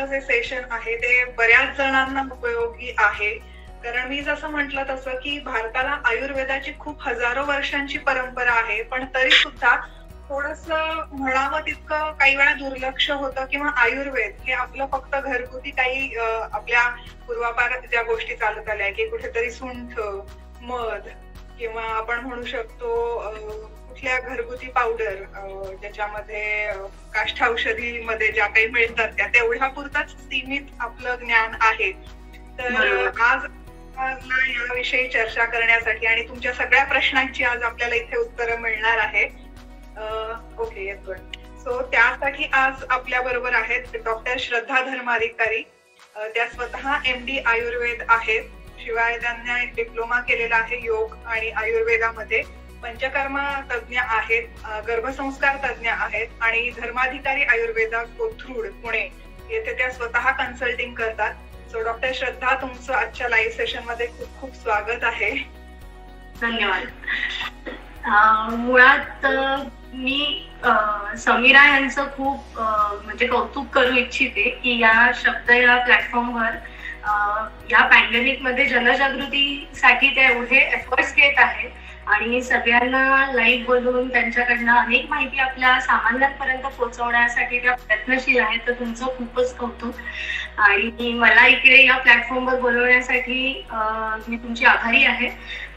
आपलं जे सेशन आहे ते बऱ्याच जणांना उपयोगी आहे. कारण मी जसं म्हटलं तसं की भारताला आयुर्वेदाची खूप हजारो वर्षांची परंपरा आहे पण तरी सुद्धा थोडस म्हणावं तितकं काही वेळा दुर्लक्ष होतं किंवा आयुर्वेद हे आपलं फक्त घरगुती काही आपल्या पूर्वापार ज्या गोष्टी चालत आल्या की कुठेतरी सुंठ मध किंवा आपण म्हणू शकतो कुठल्या घरगुती पावडर ज्याच्यामध्ये काष्ठ औषधी मध्ये ज्या काही मिळतात त्या तेवढ्या पुरताच सीमित आपलं ज्ञान आहे. तर आज याविषयी चर्चा करण्यासाठी आणि तुमच्या सगळ्या प्रश्नांची आज आपल्याला इथे उत्तरं मिळणार आहे. ओके येतोय सो त्यासाठी आज आपल्या बरोबर आहेत डॉक्टर श्रद्धा धर्माधिकारी. त्या स्वतः एम डी आयुर्वेद आहेत. शिवाय त्यांना डिप्लोमा केलेला आहे योग आणि आयुर्वेदामध्ये. पंचकर्मा तज्ज्ञ आहेत गर्भसंस्कार तज्ज्ञ आहेत आणि धर्माधिकारी आयुर्वेदा कोथरूड पुणे. येथे त्या स्वतः कन्सल्टिंग करतात. सो डॉक्टर श्रद्धा तुमचं आजच्या लाईव्ह सेशनमध्ये खूप खूप स्वागत आहे. धन्यवाद. मुळात मी समीरा यांचं खूप म्हणजे कौतुक करू इच्छिते की या शब्द या प्लॅटफॉर्मवर या पॅन्डेमिकमध्ये जनजागृतीसाठी ते एवढे एफर्ट्स घेत आहेत. आणि सगळ्यांना लाईव्ह बोलून त्यांच्याकडनं अनेक माहिती आपल्या सामान्यांपर्यंत पोहोचवण्यासाठी त्या प्रयत्नशील आहेत तर तुमचं खूपच कौतुक. आणि मला इकडे या प्लॅटफॉर्मवर बोलवण्यासाठी मी तुमची आभारी आहे.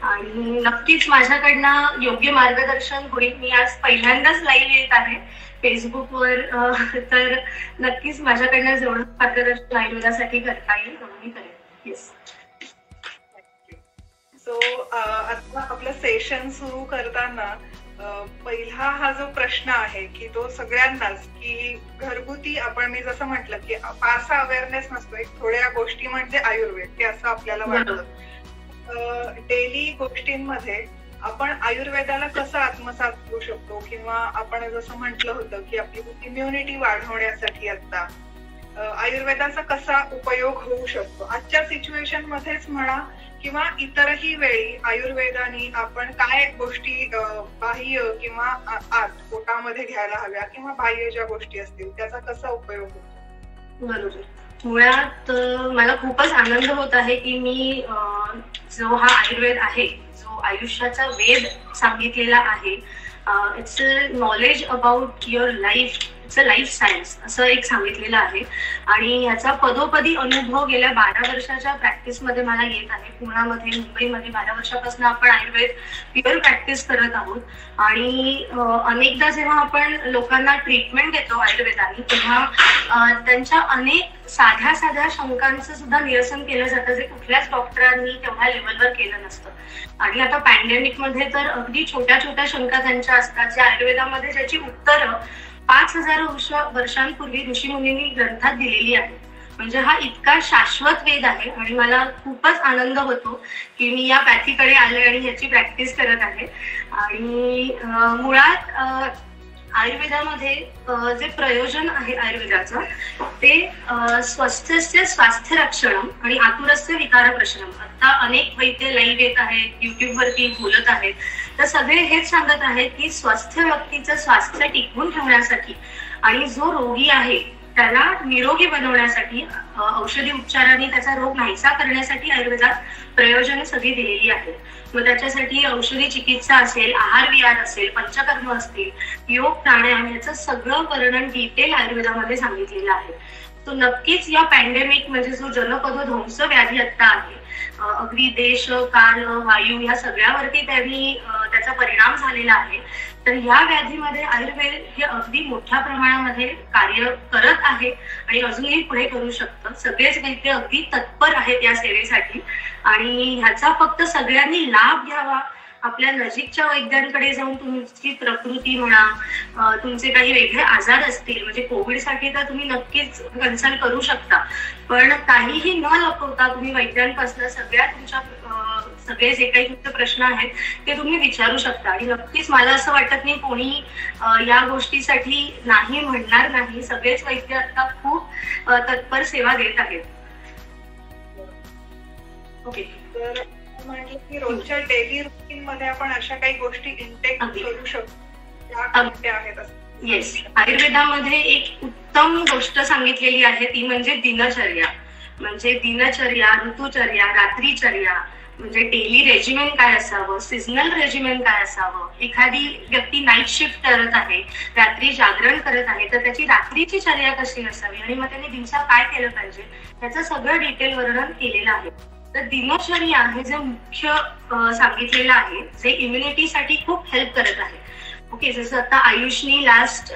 आणि नक्कीच माझ्याकडनं योग्य मार्गदर्शन होईल. मी आज पहिल्यांदाच लाईव्ह येत आहे फेसबुकवर तर नक्कीच माझ्याकडनं जेवढं मार्गदर्शन आयुर्वेदासाठी करता येईल तेवढं मी करेन. येस सो आता आपलं सेशन सुरू करताना पहिला हा जो प्रश्न आहे की तो सगळ्यांनाच की घरगुती आपण मी जसं म्हटलं की फारसा अवेअरनेस नसतो. एक थोड्या गोष्टी म्हणजे आयुर्वेद हे असं आपल्याला वाटतं. डेली गोष्टींमध्ये आपण आयुर्वेदाला कसं आत्मसात करू शकतो? किंवा आपण जसं म्हटलं होतं की आपली इम्युनिटी वाढवण्यासाठी आता आयुर्वेदाचा कसा उपयोग होऊ शकतो? आजच्या सिच्युएशन मध्येच म्हणा किंवा इतरही वेळी आयुर्वेदाने आपण काय गोष्टी बाह्य किंवा आत पोटामध्ये घ्यायला हव्या किंवा बाह्य ज्या गोष्टी असतील त्याचा कसा उपयोग होतो? बरोबर. मुळात मला खूपच आनंद होत आहे की मी जो हा आयुर्वेद आहे जो आयुष्याचा वेद सांगितलेला आहे it's knowledge about your life life science असं एक सांगितलेलं आहे. आणि ह्याचा पदोपदी अनुभव गेल्या बारा वर्षाच्या प्रॅक्टिसमध्ये मला येत आहे. पुण्यामध्ये मुंबईमध्ये बारा वर्षापासून आपण आयुर्वेद प्युअर प्रॅक्टिस करत आहोत. आणि अनेकदा जेव्हा आपण लोकांना ट्रीटमेंट देतो आयुर्वेदाने तेव्हा त्यांच्या अनेक साध्या साध्या शंकांचं सुद्धा निरसन केलं जातं. जे कुठल्याच डॉक्टरांनी तेवढ्या लेवलवर केलं नसतं. आणि आता पॅन्डेमिकमध्ये तर अगदी छोट्या छोट्या शंका त्यांच्या असतात. जे आयुर्वेदामध्ये ज्याची उत्तरं पाच हजार वर्ष वर्षांपूर्वी ऋषीमुनींनी ग्रंथात दिलेली आहे. म्हणजे हा इतका शाश्वत वेद आहे आणि मला खूपच आनंद होतो की मी या पॅथीकडे आले आणि याची प्रॅक्टिस करत आहे. आणि मुळात आयुर्वेदामध्ये जे प्रयोजन आहे आयुर्वेदाचं ते स्वस्थस्य स्वास्थ्य रक्षणम आणि आतुरस्य विकार प्रश्रम आता अनेक वैद्य लाईव्ह येत आहेत युट्यूबवरती बोलत आहेत. तर सगळे हेच सांगत आहेत की स्वस्थ व्यक्तीचं स्वास्थ्य टिकवून ठेवण्यासाठी आणि जो रोगी आहे त्याला निरोगी बनवण्यासाठी औषधी उपचाराने त्याचा रोग नाहीसा करण्यासाठी आयुर्वेदात प्रयोजन सगळी दिलेली आहेत. मग त्याच्यासाठी औषधी चिकित्सा असेल आहार विहार असेल पंचकर्म असतील योग प्राणायाम याचं सगळं वर्णन डिटेल आयुर्वेदामध्ये सांगितलेलं आहे. तो नक्कीच या पॅन्डेमिक म्हणजे जो जनपद ध्वंस व्याधी आता आहे अगदी देश काल वायू या सगळ्यावरती त्यांनी त्याचा परिणाम झालेला आहे. तर या व्याधीमध्ये आयुर्वेद हे अगदी मोठ्या प्रमाणामध्ये कार्य करत आहे आणि अजूनही पुढे करू शकतं. सगळेच वैद्य अगदी तत्पर आहेत या सेवेसाठी. आणि ह्याचा फक्त सगळ्यांनी लाभ घ्यावा. आपल्या नजीकच्या वैद्यांकडे जाऊन तुमची प्रकृती म्हणा तुमचे काही वेगळे आजार असतील म्हणजे कोविडसाठी तर तुम्ही नक्कीच कन्सल्ट करू शकता. पण काहीही न लपवता तुम्ही वैद्यांपासून सगळ्या तुमच्या सगळे जे काही तुमचे प्रश्न आहेत ते तुम्ही विचारू शकता. आणि नक्कीच मला असं वाटत नाही कोणी या गोष्टीसाठी नाही म्हणणार नाही. सगळेच वैद्य आता खूप तत्पर सेवा देत आहेत. ओके. तर म्हटलं की रोजच्या डेली रुटीन मध्ये आपण अशा काही गोष्टी इंटेक करू शकतो. येस आयुर्वेदामध्ये एक उत्तम गोष्ट सांगितलेली आहे ती म्हणजे दिनचर्या. म्हणजे दिनचर्या ऋतुचर्या रात्रीचर्या म्हणजे डेली रेजिमेंट काय असावं सिजनल रेजिमेंट काय असावं? एखादी व्यक्ती नाईट शिफ्ट करत आहे रात्री जागरण करत आहे तर त्याची रात्रीची चर्या कशी असावी? आणि मग त्याने दिवसा काय केलं पाहिजे? त्याचं सगळं डिटेल वर्णन केलेलं आहे. तर दिनचर्या हे जे मुख्य सांगितलेलं आहे जे इम्युनिटीसाठी खूप हेल्प करत आहे. ओके जसं आता आयुषनी लास्ट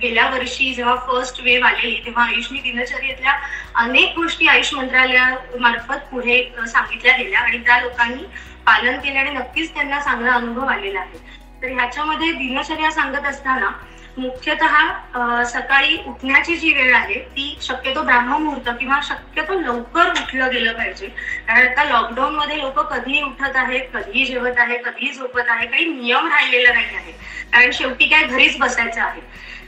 गेल्या वर्षी जेव्हा फर्स्ट वेव्ह आलेली तेव्हा आयुषनी दिनचर्येतल्या अनेक गोष्टी आयुष मंत्रालयामार्फत पुढे सांगितल्या गेल्या आणि त्या लोकांनी पालन केले आणि नक्कीच त्यांना चांगला अनुभव आलेला आहे. तर ह्याच्यामध्ये दिनचर्या सांगत असताना मुख्यतः सकाळी उठण्याची जी वेळ आहे ती शक्यतो ब्राह्ममुहूर्त किंवा शक्यतो लवकर उठलं गेलं पाहिजे. कारण आता लॉकडाऊन मध्ये लोक कधी उठत आहेत कधी जेवत आहे कधी झोपत आहे काही नियम राहिलेला नाही आहे कारण शेवटी काय घरीच बसायचं आहे.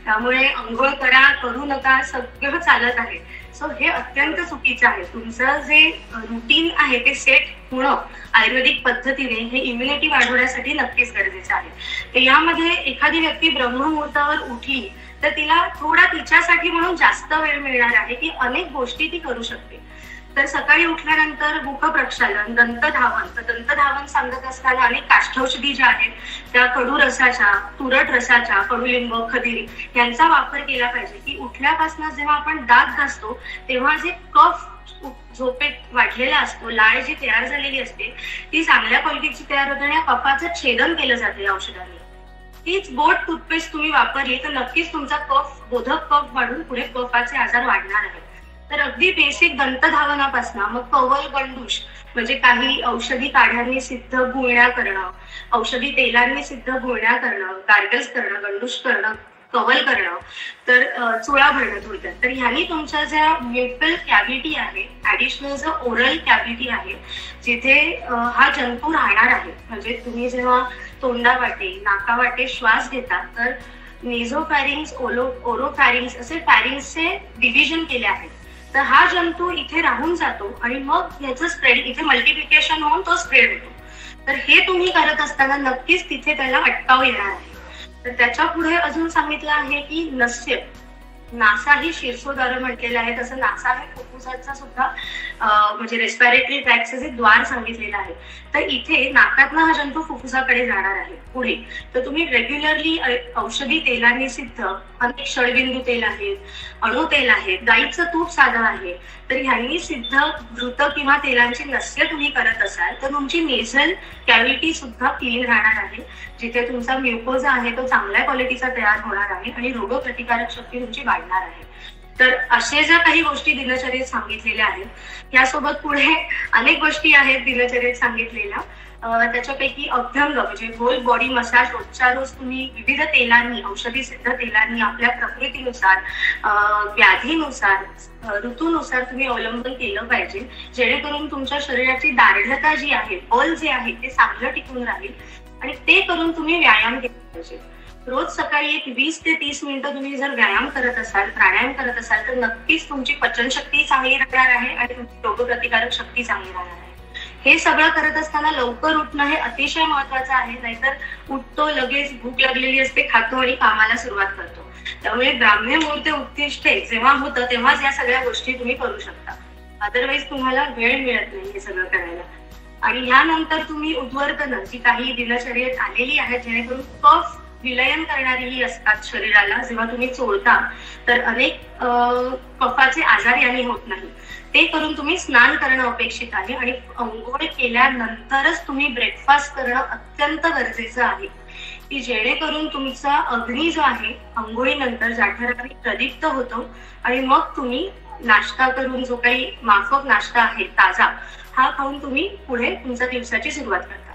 त्यामुळे अंघोळ करा करू नका सगळं चालत आहे. सो हे अत्यंत चुकीचं आहे. तुमचं जे रुटीन आहे ते सेट होणं आयुर्वेदिक पद्धतीने हे इम्युनिटी वाढवण्यासाठी नक्कीच गरजेचं आहे. तर यामध्ये एखादी व्यक्ती ब्रह्ममुहूर्तावर उठली तर तिला थोडा तिच्यासाठी म्हणून जास्त वेळ मिळणार आहे की अनेक गोष्टी ती करू शकते. तर सकाळी उठल्यानंतर मुख प्रक्षालन दंत धावन तर दंतधावन सांगत असताना अनेक काष्ठौषधी ज्या आहेत त्या कडू रसाच्या तुरट रसाच्या कडुलिंब खदिरी यांचा वापर केला पाहिजे की उठल्यापासून जेव्हा आपण दात घासतो तेव्हा जे कफ झोपेत वाढलेला असतो लाळ जी तयार झालेली असते ती चांगल्या क्वालिटीची तयार होते आणि कफाचं छेदन केलं जाते या औषधाने. तीच बोट टूथपेस्ट तुम्ही वापरली तर नक्कीच तुमचा कफ बोधक कफ वाढून पुढे कफाचे आजार वाढणार आहेत. तर अगदी बेसिक दंतधावनापासून मग कवल गंडूश म्हणजे काही औषधी काढ्यांनी सिद्ध गुळण्या करणं औषधी तेलांनी सिद्ध गुळण्या करणं गार्गल्स करणं गंडूश करणं कव्हर करणं तर चुळा भरणं थोडक्यात. तर ह्यानी तुमच्या ज्या म्युकल कॅव्हिटी आहे ऍडिशनल जो ओरल कॅव्हिटी आहे जिथे हा जंतू राहणार आहे म्हणजे तुम्ही जेव्हा तोंडा वाटे नाका वाटे श्वास घेता तर नेझोफॅरिंग्स ओलो ओरोफॅरिंग्स असे फॅरिंग्सचे डिव्हिजन केले आहेत. तर हा जंतू इथे राहून जातो आणि मग याचं स्प्रेड इथे मल्टिप्लिकेशन होऊन तो स्प्रेड होतो. तर हे तुम्ही करत असताना नक्कीच तिथे त्याला अटकाव येणार आहे. तर त्याच्या पुढे अजून सांगितलं आहे की नस्य नासा ही शिरसोदार म्हटलेलं आहे. तसं नासा हे फुफ्फुसाचा सुद्धा म्हणजे रेस्पिरेटरी ट्रॅकचं जे द्वार सांगितलेलं आहे. तर इथे नाकातला हा जंतू फुफ्फुसाकडे जाणार आहे. पुढे. तर तुम्ही रेग्युलरली औषधी तेलांनी सिद्ध अनेक षडबिंदू तेल आहेत अणुतेल आहेत गाईचं तूप साधं आहे. तर ह्यांनी सिद्ध घृत किंवा तेलांची नस्य तुम्ही करत असाल तर तुमची नेझल कॅव्हिटी सुद्धा क्लीन राहणार आहे. जिथे तुमचा म्युकोजा आहे तो चांगल्या क्वालिटीचा तयार होणार आहे आणि रोगप्रतिकारक शक्ती तुमची वाढणार आहे. तर असे ज्या काही गोष्टी दिनचर्येत सांगितलेल्या आहेत यासोबत पुढे अनेक गोष्टी आहेत दिनचर्येत सांगितलेल्या. त्याच्यापैकी अभ्यंग म्हणजे होल बॉडी मसाज रोजच्या रोज तुम्ही विविध तेलांनी औषधी सिद्ध तेलांनी आपल्या प्रकृतीनुसार व्याधीनुसार ऋतूनुसार तुम्ही अवलंबन केलं पाहिजे. जेणेकरून तुमच्या शरीराची दार्ढ्यता जी आहे बल जे आहे ते चांगलं टिकून राहील आणि ते करून तुम्ही व्यायाम केला पाहिजे. रोज सकाळी एक वीस ते तीस मिनिटं तुम्ही जर व्यायाम करत असाल प्राणायाम करत असाल तर नक्कीच तुमची पचनशक्ती चांगली राहणार आहे आणि तुमची रोगप्रतिकारक शक्ती चांगली राहणार आहे. हे सगळं करत असताना लवकर उठणं हे अतिशय महत्वाचं आहे. नाहीतर उठतो लगेच भूक लागलेली असते खातो आणि कामाला सुरुवात करतो. त्यामुळे ग्राम्य मुहूर्त उत्तिष्ठे जेव्हा होतं तेव्हाच या सगळ्या गोष्टी तुम्ही करू शकता. अदरवाईज तुम्हाला वेळ मिळत नाही हे सगळं करायला. आणि यानंतर तुम्ही उद्वर्तन जी काही दिनचर्येत आलेली आहेत जेणेकरून कफ विलयन करणारी ही असतात शरीराला जेव्हा तुम्ही चोळता तर अनेक कफाचे आजार यांनी होत नाही. ते करून तुम्ही स्नान करणं अपेक्षित आहे आणि अंघोळ केल्यानंतरच तुम्ही ब्रेकफास्ट करणं अत्यंत गरजेचं आहे. की जेणेकरून तुमचा अग्नी जो आहे आंघोळीनंतर जाठराने प्रदीप्त होतो आणि मग तुम्ही नाश्ता करून जो काही माफक नाश्ता आहे ताजा हा खाऊन तुम्ही पुढे तुमच्या दिवसाची सुरुवात करता.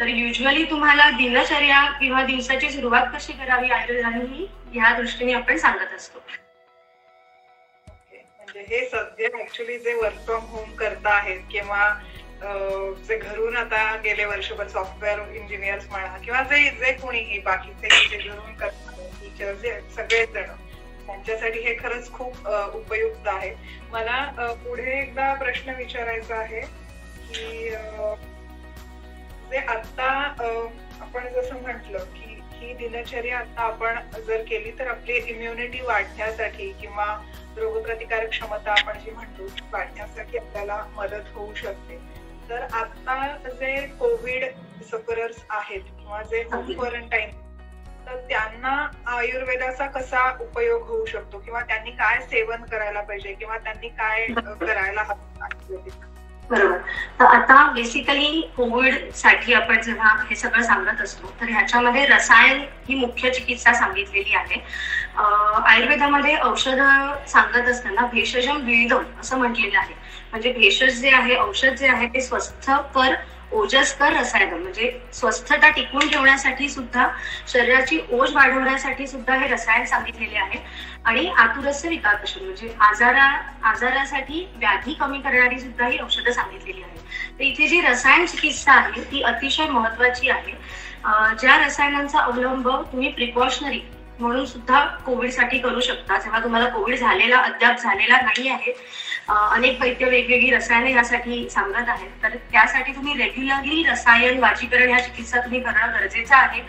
तर युजली तुम्हाला दिनचर्या किंवा दिवसाची सुरुवात कशी करावी आयुर्वेदाने या दृष्टीने आपण सांगत असतो. म्हणजे हे सध्या ऍक्च्युली जे वर्क फ्रॉम होम करता आहेत किंवा जे घरून आता गेले वर्षभर सॉफ्टवेअर इंजिनियर्स म्हणा किंवा जे जे कोणीही बाकीचे जे घरून करतात टीचर जे सगळेच जण त्यांच्यासाठी हे खरंच खूप उपयुक्त आहे. मला पुढे एकदा प्रश्न विचारायचा आहे की म्हणजे आता आपण जसं म्हटलं की ही दिनचर्या आता आपण जर केली तर आपली इम्युनिटी वाढण्यासाठी किंवा रोगप्रतिकारक क्षमता आपण जी म्हणतो वाढण्यासाठी आपल्याला मदत होऊ शकते. तर आता जे कोविड सफरर्स आहेत किंवा जे होम क्वारंटाईन तर त्यांना आयुर्वेदाचा कसा उपयोग होऊ शकतो? किंवा त्यांनी काय सेवन करायला पाहिजे? किंवा त्यांनी काय करायला हवं? बरोबर. तर आता बेसिकली कोविडसाठी आपण जेव्हा हे सगळं सांगत असतो तर ह्याच्यामध्ये रसायन ही मुख्य चिकित्सा सांगितलेली आहे. आयुर्वेदामध्ये औषध सांगत असताना भेषजम विविध असं म्हटलेलं आहे. म्हणजे भेषज जे आहे औषध जे आहे ते स्वस्थ कर ओजस्कर रसायन म्हणजे स्वस्थता टिकवून ठेवण्यासाठी सुद्धा शरीराची ओज वाढवण्यासाठी सुद्धा हे रसायन सांगितलेले आहे आणि आतुरस्य विकाकशन म्हणजे आजारा आजारासाठी व्याधी कमी करणारी सुद्धा ही औषधं सांगितलेली आहेत. तर इथे जी रसायन चिकित्सा आहे ती अतिशय महत्वाची आहे. ज्या रसायनांचा अवलंब तुम्ही प्रिकॉशनरी म्हणून सुद्धा कोविडसाठी करू शकता. जेव्हा तुम्हाला कोविड झालेला अद्याप झालेला नाही आहे अनेक वैद्य वेगवेगळी रसायने यासाठी सांगत आहेत. तर त्यासाठी तुम्ही रेग्युलरली रसायन वाजीकरण ह्या चिकित्सा तुम्ही करणं गरजेचं आहे.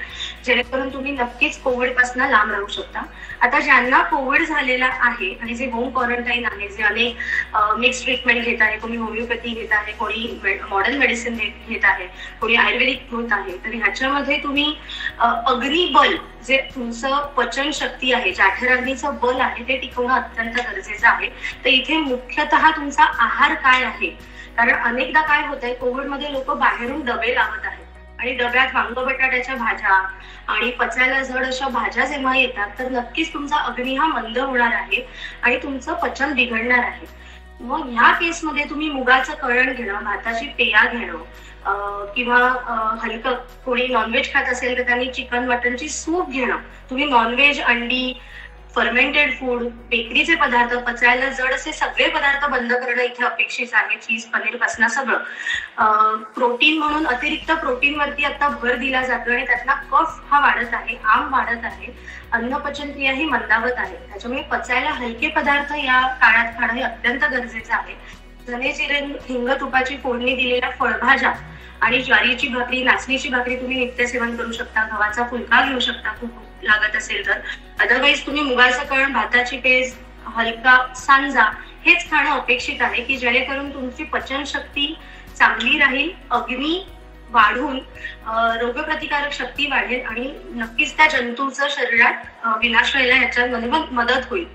जेणेकरून तुम्ही नक्कीच कोविडपासून लांब राहू शकता. आता ज्यांना कोविड झालेला आहे आणि जे होम क्वारंटाईन आहे जे अनेक मिक्स ट्रीटमेंट घेत आहे कोणी होमिओपॅथी घेत आहे कोणी मॉडर्न मेडिसिन घेत आहे कोणी आयुर्वेदिक घेत आहे तर ह्याच्यामध्ये तुम्ही अग्निबल जे तुमचं पचन शक्ती आहे जाठराग्नीचं बल आहे ते टिकवणं अत्यंत गरजेचं आहे. तर इथे मुख्यतः तुमचा आहार काय आहे? कारण अनेकदा काय होत आहे कोविडमध्ये लोक बाहेरून डबे लावत आहेत. आणि डब्यात वांग बटाट्याच्या भाज्या आणि पचायला जड अशा भाज्या जेव्हा येतात तर नक्कीच तुमचा अग्नी हा मंद होणार आहे आणि तुमचं पचन बिघडणार आहे. मग ह्या केसमध्ये तुम्ही मुगाचं कळण घेणं भाताची पेया घेणं किंवा हलकं कोणी नॉनव्हेज खात असेल तर त्यांनी चिकन मटनची सूप घेणं. तुम्ही नॉनव्हेज अंडी फर्मेंटेड फूड बेकरीचे पदार्थ पचायला जड असे सगळे पदार्थ बंद करणं इथे अपेक्षित आहे चीज पनीरपासून सगळं. प्रोटीन म्हणून अतिरिक्त प्रोटीन वरती आता भर दिला जातो आणि त्यातला कफ हा वाढत आहे आम वाढत आहे अन्न पचनक्रिया ही मंदावत आहे. त्याच्यामुळे पचायला हलके पदार्थ या काळात खाणं हे अत्यंत गरजेचं आहे. धने हिंग तुपाची फोडणी दिलेल्या फळभाज्या आणि ज्वारीची भाकरी नाचणीची भाकरी तुम्ही नित्य सेवन करू शकता गव्हाचा फुलका घेऊ शकता खूप लागत असेल तर. अदरवाईज तुम्ही मुगाचं कण भाताची पेज हलका सांजा हेच खाणं अपेक्षित आहे की जेणेकरून तुमची पचनशक्ती चांगली राहील अग्नी वाढून रोगप्रतिकारक शक्ती वाढेल आणि नक्कीच त्या जंतूचं शरीरात विनाश व्हायला याच्यामध्ये मदत होईल.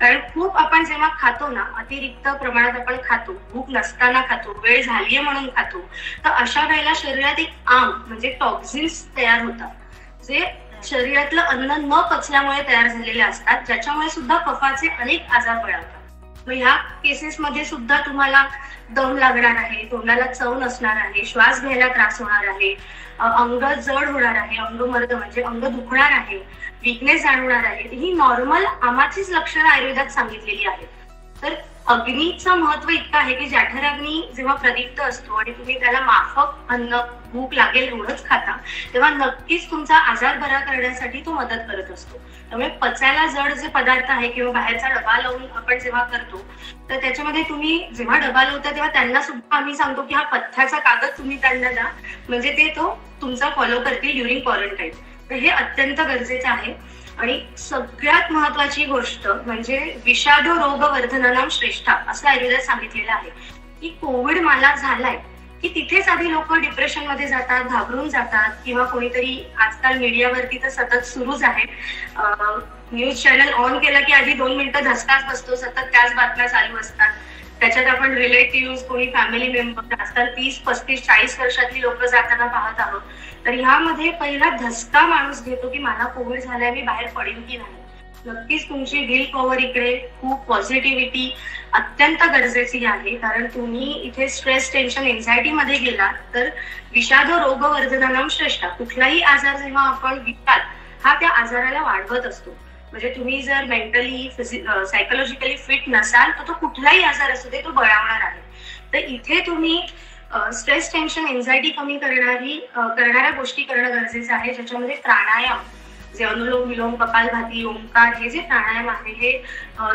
कारण खूप आपण जेव्हा खातो ना अतिरिक्त प्रमाणात आपण खातो भूक नसताना खातो वेळ झालीये म्हणून खातो तर अशा वेळेला शरीरात एक आम म्हणजे टॉक्झिन्स तयार होतात जे शरीरातलं अन्न न पचल्यामुळे तयार झालेले असतात ज्याच्यामुळे सुद्धा कफाचे अनेक आजार बळावतात मग ह्या केसेसमध्ये सुद्धा तुम्हाला दम लागणार आहे तोंडाला चव नसणार आहे श्वास घ्यायला त्रास होणार आहे अंग जड होणार आहे अंगमर्द म्हणजे अंग दुखणार आहे विकनेस जाणवणार आहे ही नॉर्मल आमाचीच लक्षणं आयुर्वेदात सांगितलेली आहेत. तर अग्नीचं महत्त्व इतकं आहे की जाठराग्नी जेव्हा प्रदीप्त असतो आणि तुम्ही त्याला माफक अन्न भूक लागेल एवढंच खाता तेव्हा नक्कीच तुमचा आजार बरा करण्यासाठी तो मदत करत असतो. त्यामुळे पचायला जड जे पदार्थ आहे किंवा बाहेरचा डबा लावून आपण जेव्हा करतो तर त्याच्यामध्ये तुम्ही जेव्हा डबा लावता तेव्हा त्यांना सुद्धा आम्ही सांगतो की हा पथ्याचा कागद तुम्ही त्यांना द्या. म्हणजे ते तो तुमचा फॉलो करतील ड्युरिंग क्वारंटाईन तर हे अत्यंत गरजेचं आहे. आणि सगळ्यात महत्वाची गोष्ट म्हणजे विषादू रोग वर्धनानाम श्रेष्ठा असं आयुर्वेदात सांगितलेलं आहे. की कोविड मला झालाय की तिथेच आधी लोक डिप्रेशनमध्ये जातात घाबरून जातात किंवा कोणीतरी आजकाल मीडियावरती तर सतत सुरूच आहे. न्यूज चॅनल ऑन केलं की आधी दोन मिनिटं धसकाच बसतो सतत त्याच बातम्या चालू असतात. त्याच्यात आपण रिलेटिव्ह कोणी फॅमिली मेंबर आजकाल तीस पस्तीस चाळीस वर्षातली लोक जाताना पाहत आहोत. तर ह्यामध्ये पहिला धसका माणूस घेतो की मला कोविड झालाय मी बाहेर पडेल की नाही. नक्कीच तुमची विल पॉवर इकडे खूप पॉझिटिव्हिटी अत्यंत गरजेची आहे. कारण तुम्ही इथे स्ट्रेस टेन्शन एन्झायटी मध्ये गेलात तर विषाद रोगवर्धनानं श्रेष्ठ. कुठलाही आजार जेव्हा आपण विकाल हा त्या आजाराला वाढवत असतो. म्हणजे तुम्ही जर मेंटली सायकोलॉजिकली फिट नसाल तर तो कुठलाही आजार असू दे तो बळावणार आहे. तर इथे तुम्ही स्ट्रेस टेन्शन एन्झायटी कमी करणारी करणाऱ्या गोष्टी करणं गरजेचं आहे. ज्याच्यामध्ये प्राणायाम जे अनुलोम विलोम कपालभाती ओंकार हे जे प्राणायाम आहे हे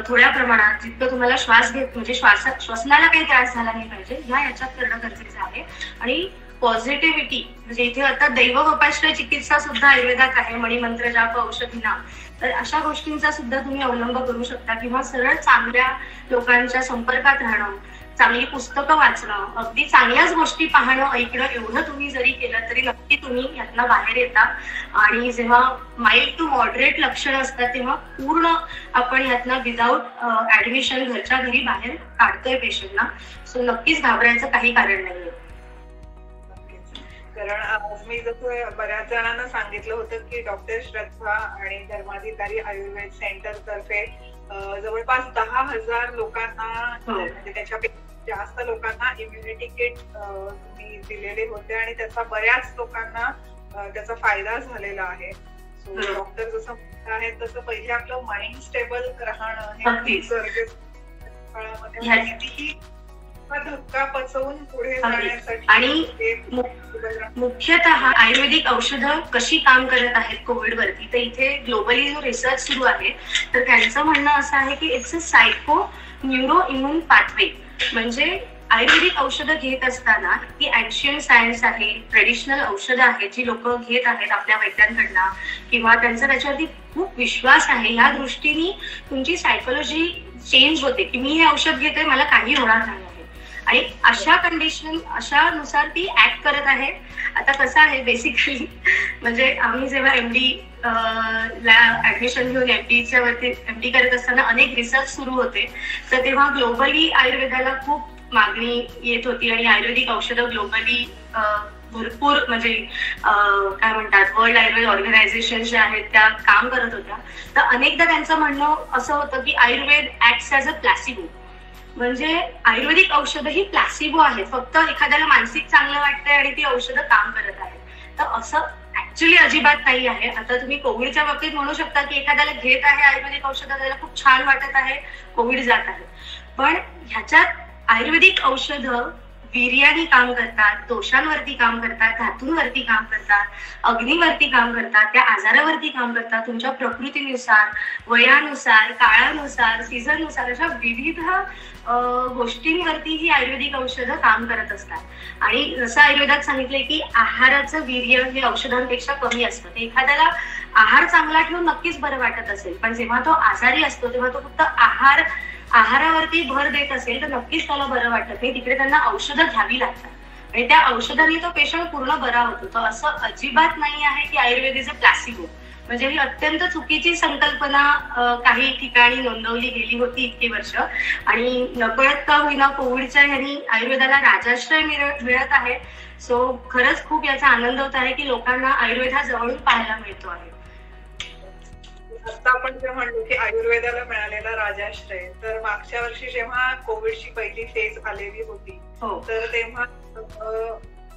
थोड्या प्रमाणात जितकं तुम्हाला श्वास घेत म्हणजे श्वास श्वसनाला काही त्रास झाला नाही पाहिजे ह्या याच्यात करणं गरजेचं आहे. आणि पॉझिटिव्हिटी म्हणजे इथे आता दैव कपाश्र चिकित्सा सुद्धा आयुर्वेदात आहे मणिमंत्र जाप औषधीना तर अशा गोष्टींचा सुद्धा तुम्ही अवलंब करू शकता किंवा सरळ चांगल्या लोकांच्या संपर्कात राहणं. चांगली पुस्तकं वाचणं अगदी चांगल्याच गोष्टी पाहणं ऐकणं एवढं तुम्ही जरी केलं तरी नक्की तुम्ही यातनं बाहेर येता. आणि जेव्हा माइल्ड टू मॉडरेट लक्षणं असतात तेव्हा पूर्ण आपण यातनं विदाऊट ऍडमिशन घरच्या घरी बाहेर काढतोय पेशंटना सो नक्कीच घाबरायचं काही कारण नाहीये. कारण मी जसं बऱ्याच जणांना सांगितलं होतं की डॉक्टर श्रद्धा आणि धर्माधिकारी आयुर्वेद सेंटर तर्फे जवळपास दहा हजार लोकांना. म्हणजे त्याच्यापेक्षा जास्त लोकांना इम्युनिटी किट तुम्ही दिलेले होते आणि त्याचा बऱ्याच लोकांना त्याचा फायदा झालेला आहे. सो डॉक्टर जसं आहे तसं पहिले आपलं माइंड स्टेबल राहणं हे काळामध्ये धक्का पचवून पुढे जाण्यासाठी आणि मुख्यतः आयुर्वेदिक औषधं कशी काम करत आहेत कोविड वरती तर इथे ग्लोबली जो रिसर्च सुरू आहे तर त्यांचं म्हणणं असं आहे की it's a psycho neuro immune pathway म्हणजे आयुर्वेदिक औषधं घेत असताना ती ऍन्शियन सायन्स आहे ट्रेडिशनल औषधं आहेत जी लोक घेत आहेत आपल्या वैद्यांकडनं किंवा त्यांचा त्याच्यावरती खूप विश्वास आहे. या दृष्टीने तुमची सायकोलॉजी चेंज होते की मी हे औषध घेते मला काही होणार नाही. आणि अशा कंडिशन अशानुसार ती ऍक्ट करत आहे. आता कसं आहे बेसिकली म्हणजे आम्ही जेव्हा एमडी ला ऍडमिशन घेऊन एमडीच्या वरती एमडी करत असताना अनेक रिसर्च सुरू होते. तर तेव्हा ग्लोबली आयुर्वेदाला खूप मागणी येत होती आणि आयुर्वेदिक औषधं ग्लोबली भरपूर म्हणजे काय म्हणतात वर्ल्ड आयुर्वेद ऑर्गनायझेशन जे आहेत त्या काम करत होत्या. तर अनेकदा त्यांचं म्हणणं असं होतं की Ayurveda act as a placebo म्हणजे आयुर्वेदिक औषधं ही प्लॅसिबो आहेत. फक्त एखाद्याला मानसिक चांगलं वाटतंय आणि ती औषधं काम करत आहेत. तर असं ऍक्च्युली अजिबात नाही आहे. आता तुम्ही कोविडच्या बाबतीत म्हणू शकता की एखाद्याला घेत आहे आयुर्वेदिक औषधं त्याला खूप छान वाटत आहे कोविड जात आहे. पण ह्याच्यात आयुर्वेदिक औषधं वीर्याने काम करतात दोषांवरती काम करतात धातूंवरती काम करतात अग्नीवरती काम करतात त्या आजारावरती काम करतात. तुमच्या प्रकृतीनुसार वयानुसार काळानुसार सीझननुसार अशा विविध गोष्टींवरती ही आयुर्वेदिक औषधं काम करत असतात. आणि जसं आयुर्वेदात सांगितलंय की आहाराचं वीर्य हे औषधांपेक्षा कमी असतं. एखाद्याला आहार चांगला ठेवून नक्कीच बरं वाटत असेल. पण जेव्हा तो आजारी असतो तेव्हा तो फक्त आहार आहारावरती भर देत असेल तर नक्कीच त्याला बरं वाटत. नाही तिकडे त्यांना औषधं घ्यावी लागतात. आणि त्या औषधांनी तो पेशंट पूर्ण बरा होतो. तर असं अजिबात नाही आहे की आयुर्वेद इज अ प्लॅसिबो म्हणजे ही अत्यंत चुकीची संकल्पना काही ठिकाणी नोंदवली गेली होती इतकी वर्ष. आणि नकळत का होईना कोविडच्या ह्यानी आयुर्वेदाला राजाश्रय मिळत आहे. सो खरंच खूप याचा आनंद होत आहे की लोकांना आयुर्वेद हा जवळून पाहायला मिळतो आहे. आता आपण जे म्हणलो की आयुर्वेदाला मिळालेला राजाश्रय तर मागच्या वर्षी जेव्हा कोविडची पहिली फेज आलेली होती हो. तर तेव्हा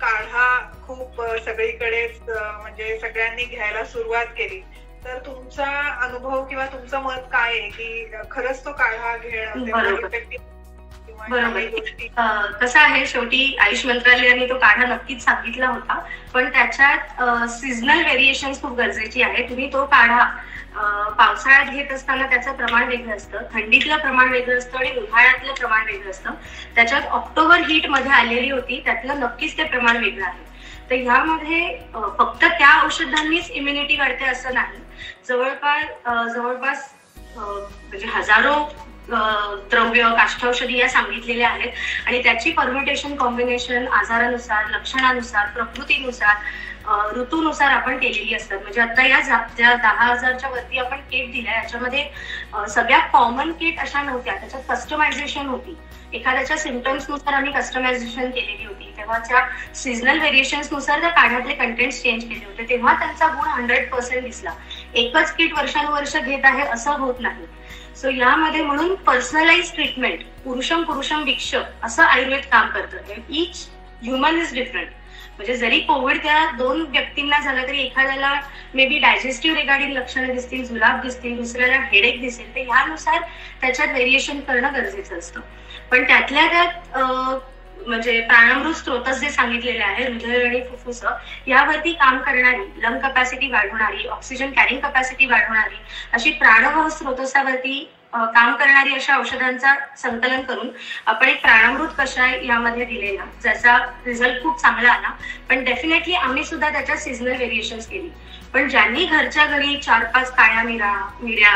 काढा खूप सगळीकडेच म्हणजे सगळ्यांनी घ्यायला सुरुवात केली. तर तुमचा अनुभव किंवा तुमचं मत काय आहे की खरंच तो काढा घेणं कसं आहे शेवटी आयुष मंत्रालयाने तो काढा नक्कीच सांगितला होता पण त्याच्यात सिजनल व्हेरिएशन खूप गरजेची आहे तुम्ही तो काढा पावसाळ्यात घेत असताना त्याचं प्रमाण वेगळं असतं. थंडीतलं प्रमाण वेगळं असतं आणि उन्हाळ्यातलं प्रमाण वेगळं असतं. त्याच्यात ऑक्टोबर हीटमध्ये आलेली होती. त्यातलं नक्कीच ते प्रमाण वेगळं आहे. तर ह्यामध्ये फक्त त्या औषधांनीच इम्युनिटी वाढते असं नाही. जवळपास जवळपास म्हणजे हजारो द्रव्य काष्ठौषधी या सांगितलेल्या आहेत. आणि त्याची परम्युटेशन कॉम्बिनेशन आजारानुसार लक्षणानुसार प्रकृतीनुसार ऋतूनुसार आपण केलेली असतात. म्हणजे आता या ज्या दहा हजारच्या वरती आपण किट दिल्या. याच्यामध्ये सगळ्या कॉमन किट अशा नव्हत्या. त्याच्यात कस्टमायझेशन होती. एखाद्याच्या सिमटम्सनुसार आम्ही कस्टमायझेशन केलेली होती. तेव्हाच्या सिजनल व्हेरिएशन्सनुसार त्या काढ्यातले कंटेंट चेंज केले होते. तेव्हा त्यांचा गुण हंड्रेड पर्सेंट दिसला. एकच किट वर्षानुवर्ष घेत आहे असं होत नाही. सो यामध्ये म्हणून पर्सनलाइज ट्रीटमेंट पुरुषम पुरुषम भिक्ष असं आयुर्वेद काम करतं. इच ह्युमन इज डिफरंट म्हणजे जरी कोविड त्या दोन व्यक्तींना झालं तरी एखाद्याला मे बी डायजेस्टिव्ह रिगार्डिंग लक्षणं दिसतील जुलाब दिसतील दुसऱ्याला हेडेक दिसेल तर ह्यानुसार त्याच्यात व्हेरिएशन करणं गरजेचं असतं. पण त्यातल्या त्यात म्हणजे प्राणमृत स्त्रोतस जे सांगितलेले आहे हृदय आणि फुफ्फुस यावरती काम करणारी लंग कपॅसिटी वाढवणारी ऑक्सिजन कॅरिंग कपॅसिटी वाढवणारी अशी प्राणवाह स्त्रोतसावरती काम करणारी अशा औषधांचा संकलन करून आपण एक प्राणामृत कषाय यामध्ये दिलेला ज्याचा रिझल्ट खूप चांगला आला. पण डेफिनेटली आम्ही सुद्धा त्याच्या सिजनल व्हेरिएशन केली. पण ज्यांनी घरच्या घरी चार पाच काळ्या मिरा मिऱ्या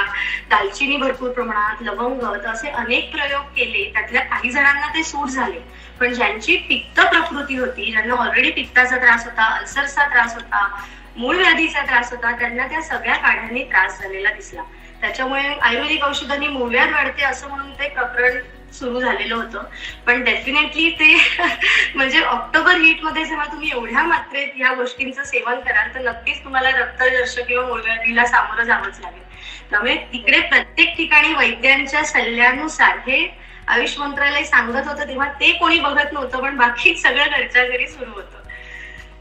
दालचिनी भरपूर प्रमाणात लवंग असे अनेक प्रयोग केले. त्यातल्या काही जणांना ते सूट झाले. पण ज्यांची पित्त प्रकृती होती ज्यांना ऑलरेडी पित्ताचा त्रास होता अल्सरचा त्रास होता मूळ व्याधीचा त्रास होता त्यांना त्या सगळ्या काढ्यांनी त्रास झालेला दिसला. त्याच्यामुळे आयुर्वेदिक औषधांनी मूळव्याध वाढते असं म्हणून ते प्रकरण सुरू झालेलं होतं. पण डेफिनेटली ते म्हणजे ऑक्टोबर हीटमध्ये जेव्हा तुम्ही एवढ्या मात्रेत या गोष्टींचं सेवन कराल तर नक्कीच तुम्हाला रक्तदर्श किंवा मूळव्याधीला सामोरं जावंच लागेल. त्यामुळे तिकडे प्रत्येक ठिकाणी वैद्यांच्या सल्ल्यानुसार हे आयुष मंत्रालय सांगत होतं तेव्हा ते कोणी बघत नव्हतं पण बाकी सगळं घरच्या घरी सुरू होतं.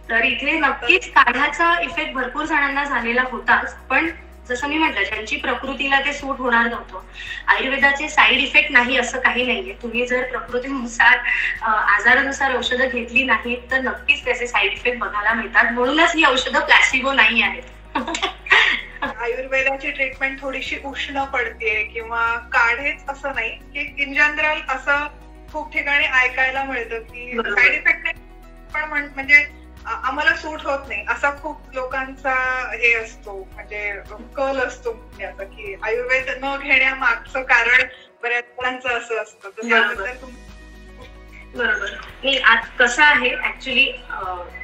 तर इथे नक्कीच काढाचा इफेक्ट भरपूर जणांना झालेला होताच पण जसं मी म्हटलं ज्यांची प्रकृतीला ते सूट होणार नव्हतं. आयुर्वेदाचे साईड इफेक्ट नाही असं काही नाहीये. तुम्ही जर प्रकृतीनुसार आजारानुसार औषधं घेतली नाहीत तर नक्कीच त्याचे साईड इफेक्ट बघायला मिळतात. म्हणूनच ही औषधं प्लॅसिबो नाही आहेत. आयुर्वेदाची ट्रीटमेंट थोडीशी उष्ण पडते किंवा काढेच असं नाही की इन जनरल असं खूप ठिकाणी ऐकायला मिळतं की साईड इफेक्ट नाही पण म्हणजे आम्हाला सूट होत नाही. असा खूप लोकांचा हे असतो म्हणजे कल असतो की आयुर्वेद न घेण्यामागचं कारण बऱ्याच जणांचं असं असतं. तर त्याबद्दल बरोबर. नाही आज कसं आहे ऍक्च्युली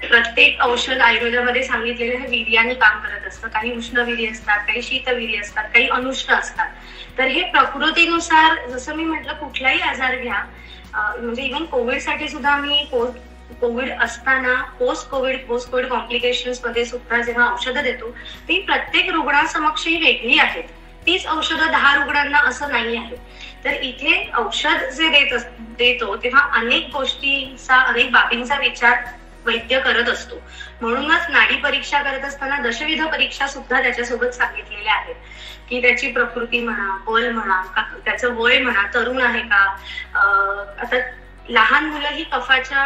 प्रत्येक औषध आयुर्वेदामध्ये सांगितलेलं हे वीर्याने काम करत असतं. काही उष्णवीर्य असतात काही शीतवीर्य असतात काही अनुष्ण असतात. तर हे प्रकृतीनुसार जसं मी म्हटलं कुठलाही आजार घ्या. म्हणजे इव्हन कोविडसाठी सुद्धा आम्ही कोविड असताना पोस्ट कोविड पोस्ट कोविड कॉम्प्लिकेशनमध्ये सुद्धा जेव्हा औषधं देतो ती प्रत्येक रुग्णासमक्ष ही वेगळी आहेत. तीच औषधं दहा रुग्णांना असं नाही आहे. तर इथे औषध जे देत देतो तेव्हा अनेक गोष्टींचा अनेक बाबींचा विचार वैद्य करत असतो. म्हणूनच नाडी परीक्षा करत असताना दशविध परीक्षा सुद्धा त्याच्यासोबत सांगितलेल्या आहेत. की त्याची प्रकृती म्हणा बल म्हणा त्याचं वय म्हणा तरुण आहे का? आता लहान मुलं ही कफाच्या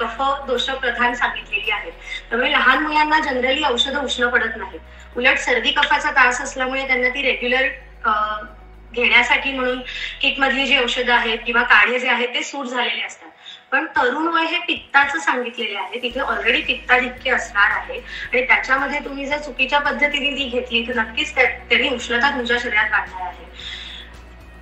कफ दोष प्रधान सांगितलेली आहेत. त्यामुळे लहान मुलांना जनरली औषधं उष्ण पडत नाहीत. उलट सर्दी कफाचा त्रास असल्यामुळे त्यांना ती रेग्युलर घेण्यासाठी म्हणून किट मधली जी औषधं आहेत किंवा काढे जे आहेत ते सूट झालेले असतात. पण तरुण वय हे पित्ताचं सांगितलेले आहे. तिथे ऑलरेडी पित्ता पित्ताधिक्य असणार आहे. आणि त्याच्यामध्ये तुम्ही जर चुकीच्या पद्धतीने ती घेतली तर नक्कीच त्यांनी उष्णता तुमच्या शरीरात वाढणार आहे.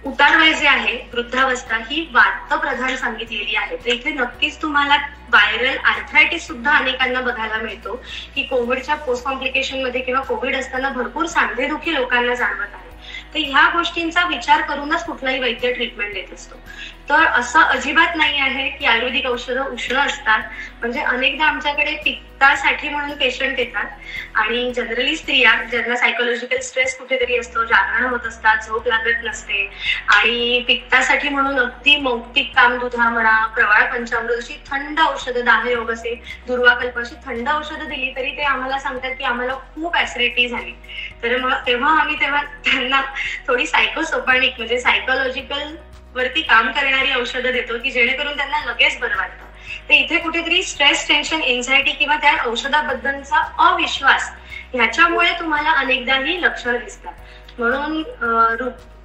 उतारवय जे आहे वृद्धावस्था ही वातप्रधान सांगितलेली आहे. तर इथे नक्कीच तुम्हाला व्हायरल आर्थरायटिस सुद्धा अनेकांना बघायला मिळतो की कोविडच्या पोस्ट कॉम्प्लिकेशनमध्ये किंवा कोविड असताना भरपूर सांधेदुखी लोकांना जाणवत आहे. तर ह्या गोष्टींचा विचार करूनच कुठलाही वैद्य ट्रीटमेंट देत असतो. तर असं अजिबात नाही आहे की आयुर्वेदिक औषधं उष्ण असतात. म्हणजे अनेकदा आमच्याकडे पित्तासाठी म्हणून पेशंट येतात. आणि जनरली स्त्रिया ज्यांना सायकोलॉजिकल स्ट्रेस कुठेतरी असतो जागरण होत असतात झोप लागत नसते आणि पित्तासाठी म्हणून अगदी मौक्तिक काम दुधा म्हणा प्रवाळ पंचामृत अशी थंड औषधं दाहयोग असे दुर्वाकल्प अशी थंड औषधं दिली तरी ते आम्हाला सांगतात की आम्हाला खूप ऍसिडिटी झाली. तर मग तेव्हा आम्ही तेव्हा त्यांना थोडी सायकोसोपॅनिक म्हणजे सायकोलॉजिकल वरती काम करणारी औषधं देतो की जेणेकरून त्यांना लगेच बरं वाटतं. तर इथे कुठेतरी स्ट्रेस टेन्शन एन्झायटी किंवा त्या औषधाबद्दलचा अविश्वास ह्याच्यामुळे तुम्हाला अनेकदाही लक्षणं दिसतात. म्हणून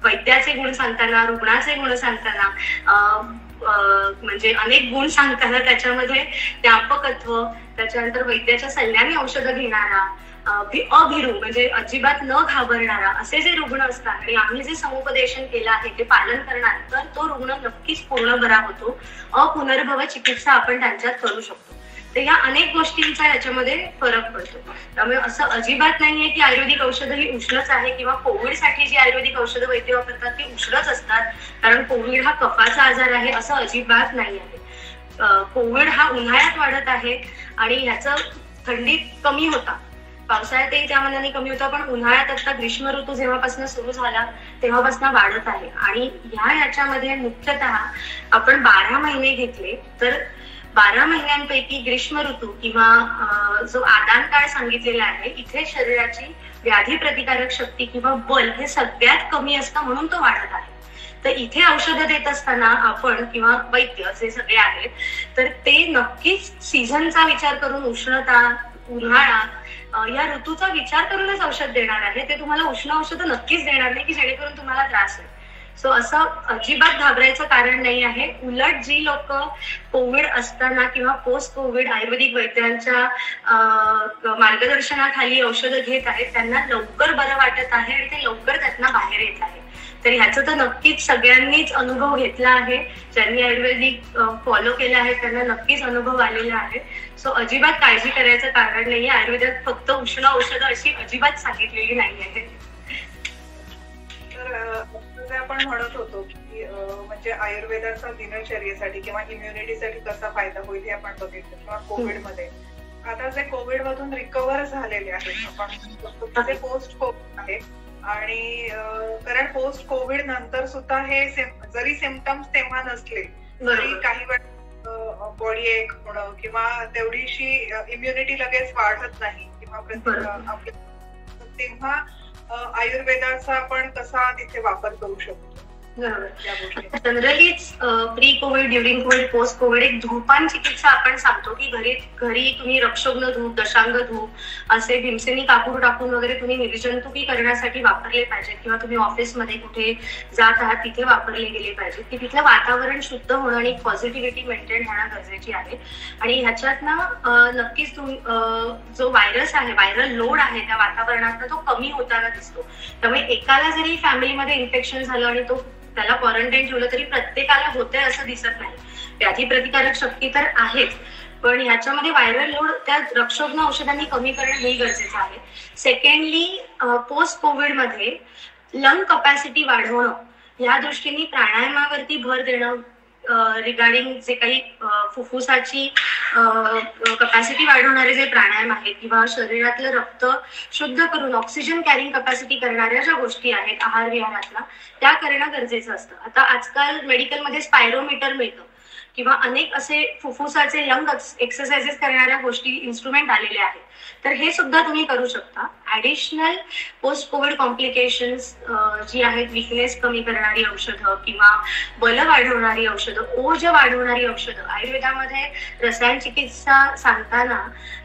वैद्याचे गुण सांगताना रुग्णाचे गुण सांगताना म्हणजे अनेक गुण सांगताना त्याच्यामध्ये व्यापकत्व त्याच्यानंतर वैद्याच्या सल्ल्याने औषधं घेणारा अभिरू म्हणजे अजिबात न घाबरणारा असे जे रुग्ण असतात आणि आम्ही जे समुपदेशन केलं आहे ते पालन करणार तर तो रुग्ण नक्कीच पूर्ण बरा होतो. अपुनर्भव चिकित्सा आपण त्यांच्यात करू शकतो. तर या अनेक गोष्टींचा याच्यामध्ये फरक पडतो. त्यामुळे असं अजिबात नाहीये की आयुर्वेदिक औषधं ही उष्णच आहे किंवा कोविडसाठी जी आयुर्वेदिक औषधं वैद्य वापरतात ती उष्णच असतात. कारण कोविड हा कफाचा आजार आहे असं अजिबात नाही आहे कोविड हा उन्हाळ्यात वाढत आहे आणि ह्याचं थंडीत कमी होता. पावसाळ्यातही त्या मनाने कमी होता पण उन्हाळ्यात आता ग्रीष्म ऋतू जेव्हापासून सुरू झाला तेव्हापासून वाढत आहे. आणि ह्या याच्यामध्ये मुख्यतः आपण बारा महिने घेतले तर बारा महिन्यांपैकी ग्रीष्म ऋतू किंवा जो आदान काळ सांगितलेला आहे इथे शरीराची व्याधी प्रतिकारक शक्ती किंवा बल हे सगळ्यात कमी असतं म्हणून तो वाढत आहे. तर इथे औषधं देत असताना आपण किंवा वैद्य जे सगळे आहेत तर ते नक्कीच सीझनचा विचार करून उष्णता उन्हाळा या ऋतूचा विचार करूनच औषध देणार आहे. ते तुम्हाला उष्ण औषध नक्कीच देणार नाही की जेणेकरून तुम्हाला त्रास होईल. सो असं अजिबात घाबरायचं कारण नाही आहे. उलट जी लोक कोविड असताना किंवा पोस्ट कोविड आयुर्वेदिक वैद्यांच्या मार्गदर्शनाखाली औषधं घेत आहेत त्यांना लवकर बरं वाटत आहे आणि ते लवकर त्यातनं बाहेर येत आहे. तर ह्याचा तर नक्कीच सगळ्यांनीच अनुभव घेतला आहे. ज्यांनी आयुर्वेदिक फॉलो केलं आहे त्यांना नक्कीच अनुभव आलेला आहे. सो अजिबात काळजी करायचं कारण नाहीये. आयुर्वेदात फक्त उष्ण औषधं अशी अजिबात सांगितलेली नाही आहे तर आपण म्हणत होतो की म्हणजे आयुर्वेदाचा दिनचर्येसाठी किंवा इम्युनिटीसाठी कसा फायदा होईल हे आपण बघितलं किंवा कोविडमध्ये आता जे कोविड मधून रिकव्हर झालेले आहेत आपण पोस्ट कोविड आहे. आणि कारण पोस्ट कोविड नंतर सुद्धा हे जरी सिमटम्स तेव्हा नसले तरी काही वेळ बॉडी एक होणं किंवा तेवढीशी इम्युनिटी लगेच वाढत नाही किंवा तेव्हा आयुर्वेदाचा आपण कसा तिथे वापर करू शकतो. जनरलीच pre Covid during Covid post Covid एक धूपान चिकित्सा आपण सांगतो की घरी घरी तुम्ही रक्षोग्न धूप दशांग धूप असे भीमसेनी कापूर टाकून वगैरे तुम्ही निर्जंतुकी करण्यासाठी वापरले पाहिजेत किंवा तुम्ही ऑफिसमध्ये कुठे जात आहात तिथे वापरले गेले पाहिजेत. की तिथलं वातावरण शुद्ध होणं आणि पॉझिटिव्हिटी मेंटेन होणं गरजेची आहे. आणि ह्याच्यात ना नक्कीच तुम्ही जो व्हायरस आहे व्हायरल लोड आहे त्या वातावरणात तो कमी होताना दिसतो. त्यामुळे एकाला जरी फॅमिलीमध्ये इन्फेक्शन झालं आणि तो त्याला क्वारंटाईन ठेवलं तरी प्रत्येकाला होतंय असं दिसत नाही. व्याधी प्रतिकारक शक्ती तर आहेच. पण ह्याच्यामध्ये व्हायरल लोड त्या रक्षोग्न औषधांनी कमी करणं हे गरजेचं आहे. सेकंडली पोस्ट कोविडमध्ये लंग कपॅसिटी वाढवणं. या दृष्टीने प्राणायामावरती भर देणं रिगार्डिंग जे काही फुफ्फुसाची कपॅसिटी वाढवणारे जे प्राणायाम आहेत किंवा शरीरातलं रक्त शुद्ध करून ऑक्सिजन कॅरिंग कपॅसिटी करणाऱ्या ज्या गोष्टी आहेत आहार विहारातला त्या करणं गरजेचं असतं. आता आजकाल मेडिकलमध्ये स्पायरोमीटर मिळतं. किंवा अनेक असे फुफ्फुसाचे लंग एक्सरसाइजेस करणाऱ्या गोष्टी इन्स्ट्रुमेंट आलेले आहेत. तर हे सुद्धा तुम्ही करू शकता. ऍडिशनल पोस्ट कोविड कॉम्प्लिकेशन जी आहेत विकनेस कमी करणारी औषधं किंवा बल वाढवणारी औषधं ओज वाढवणारी औषधं आयुर्वेदामध्ये रसायन चिकित्सा सांगताना